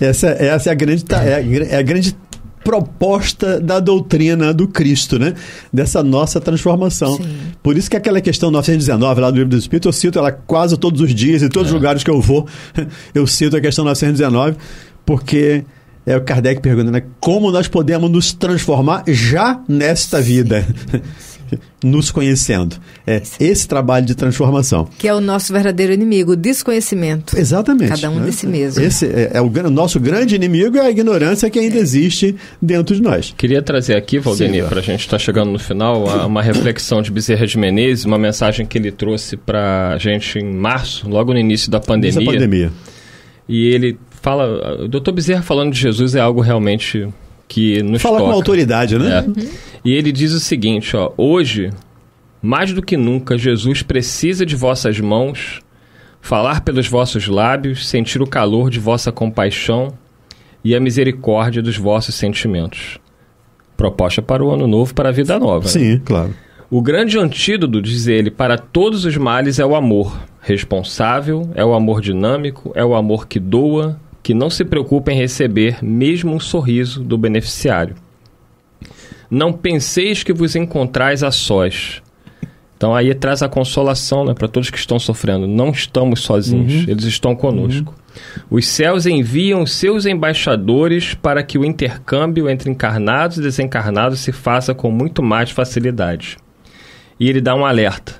Essa, essa é a grande, é a, é a grande proposta da doutrina do Cristo, né? Dessa nossa transformação. Sim. Por isso que aquela questão 919 lá do livro do Espírito, eu cito ela quase todos os dias, em todos os lugares que eu vou, [laughs] eu cito a questão 919, porque é o Kardec perguntando, né? Como nós podemos nos transformar já nesta vida? Nos conhecendo. É esse trabalho de transformação. Que é o nosso verdadeiro inimigo, o desconhecimento. Exatamente. Cada um né? de si mesmo. Esse é, é o, o nosso grande inimigo é a ignorância que ainda existe dentro de nós. Queria trazer aqui, Valdemir, para a gente estar tá chegando no final, uma reflexão de Bezerra de Menezes, uma mensagem que ele trouxe para a gente em março, logo no início da pandemia. Essa pandemia. E ele fala, o doutor Bezerra falando de Jesus é algo realmente que nos Fala toca. com autoridade, né? É. E ele diz o seguinte, ó, hoje, mais do que nunca, Jesus precisa de vossas mãos, falar pelos vossos lábios, sentir o calor de vossa compaixão e a misericórdia dos vossos sentimentos. Proposta para o ano novo, para a vida nova. Sim, né? claro. O grande antídoto, diz ele, para todos os males é o amor. Responsável, é o amor dinâmico, é o amor que doa, que não se preocupa em receber mesmo um sorriso do beneficiário. Não penseis que vos encontrais a sós. Então aí traz a consolação né, para todos que estão sofrendo. Não estamos sozinhos, uhum. eles estão conosco. Uhum. Os céus enviam seus embaixadores para que o intercâmbio entre encarnados e desencarnados se faça com muito mais facilidade. E ele dá um alerta.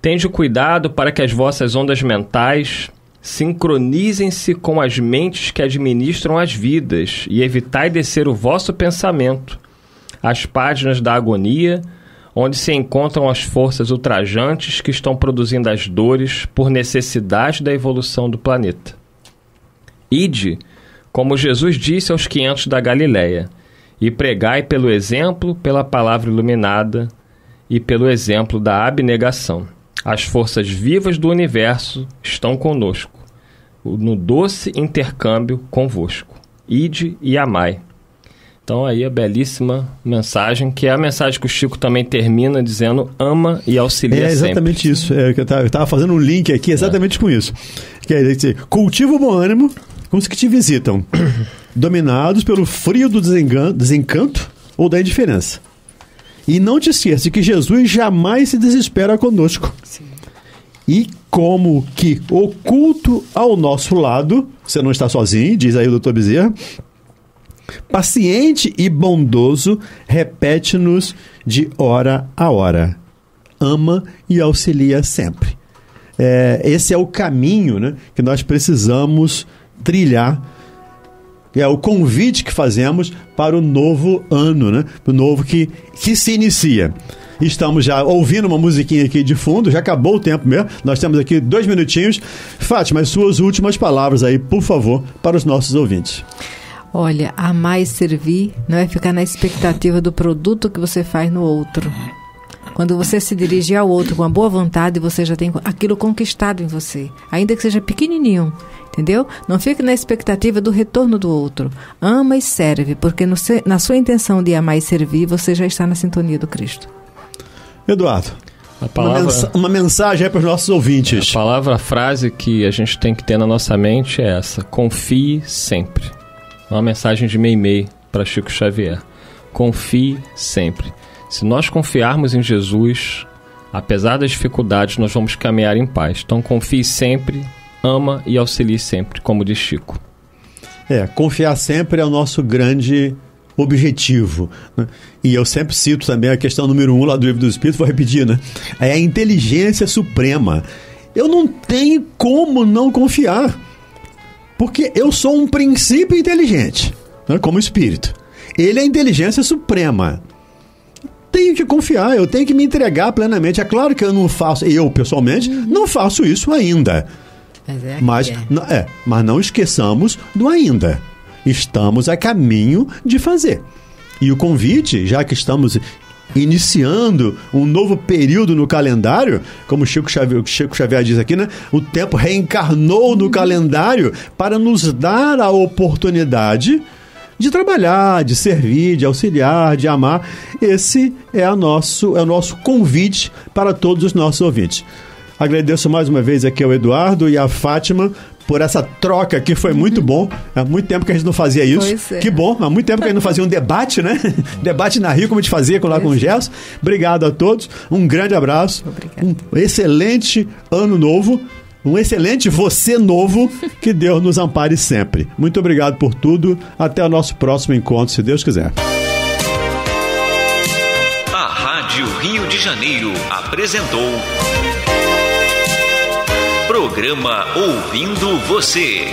Tende cuidado para que as vossas ondas mentais Sincronizem-se com as mentes que administram as vidas e evitai descer o vosso pensamento às páginas da agonia, onde se encontram as forças ultrajantes que estão produzindo as dores por necessidade da evolução do planeta. Ide, como Jesus disse aos quinhentos da Galileia, e pregai pelo exemplo, pela palavra iluminada e pelo exemplo da abnegação. As forças vivas do universo estão conosco, no doce intercâmbio convosco. Ide e amai. Então aí a belíssima mensagem, que é a mensagem que o Chico também termina dizendo ama e auxilia É exatamente sempre. isso. É, eu estava fazendo um link aqui exatamente é. com isso. Quer dizer, cultiva o bom ânimo com os que te visitam, [coughs] dominados pelo frio do desencanto ou da indiferença. E não te esqueça que Jesus jamais se desespera conosco. Sim. E como que oculto ao nosso lado, você não está sozinho, diz aí o doutor Bezerra, paciente e bondoso, repete-nos de hora a hora. Ama e auxilia sempre. É, esse é o caminho né, que nós precisamos trilhar é o convite que fazemos para o novo ano, né? O novo que, que se inicia. Estamos já ouvindo uma musiquinha aqui de fundo, já acabou o tempo mesmo. Nós temos aqui dois minutinhos. Fátima, as suas últimas palavras aí, por favor, para os nossos ouvintes. Olha, amar e servir não é ficar na expectativa do produto que você faz no outro. Quando você se dirige ao outro com a boa vontade, você já tem aquilo conquistado em você, ainda que seja pequenininho. Entendeu? Não fique na expectativa do retorno do outro. Ama e serve, porque no, na sua intenção de amar e servir, você já está na sintonia do Cristo. Eduardo, palavra, uma, mensa uma, mensagem para os nossos ouvintes. A palavra, a frase que a gente tem que ter na nossa mente é essa: confie sempre. Uma mensagem de Meimei para Chico Xavier. Confie sempre. Se nós confiarmos em Jesus, apesar das dificuldades, nós vamos caminhar em paz. Então confie sempre, ama e auxilie sempre, como diz Chico. É, confiar sempre é o nosso grande objetivo. Né? E eu sempre cito também a questão número um lá do livro do Espírito, vou repetir, né? É a inteligência suprema. Eu não tenho como não confiar. Porque eu sou um princípio inteligente, né? como espírito. Ele é a inteligência suprema. Tenho que confiar, eu tenho que me entregar plenamente. É claro que eu não faço, eu pessoalmente, uhum. não faço isso ainda. Mas, é mas, é. é, mas não esqueçamos do ainda. Estamos a caminho de fazer. E o convite, já que estamos iniciando um novo período no calendário, como Chico Xavier, Chico Xavier diz aqui, né? O tempo reencarnou no calendário para nos dar a oportunidade de trabalhar, de servir, de auxiliar, de amar. Esse é, a nosso, é o nosso convite para todos os nossos ouvintes. Agradeço mais uma vez aqui ao Eduardo e à Fátima por essa troca que foi muito bom. Há muito tempo que a gente não fazia isso. É. Que bom, há muito tempo que a gente não fazia um debate, né? [laughs] debate na Rio, como a gente fazia lá com o Gerson. Obrigado a todos, um grande abraço, Obrigada. um excelente ano novo. Um excelente você novo, [laughs] que Deus nos ampare sempre. Muito obrigado por tudo. Até o nosso próximo encontro, se Deus quiser. A Rádio Rio de Janeiro apresentou. Programa Ouvindo Você.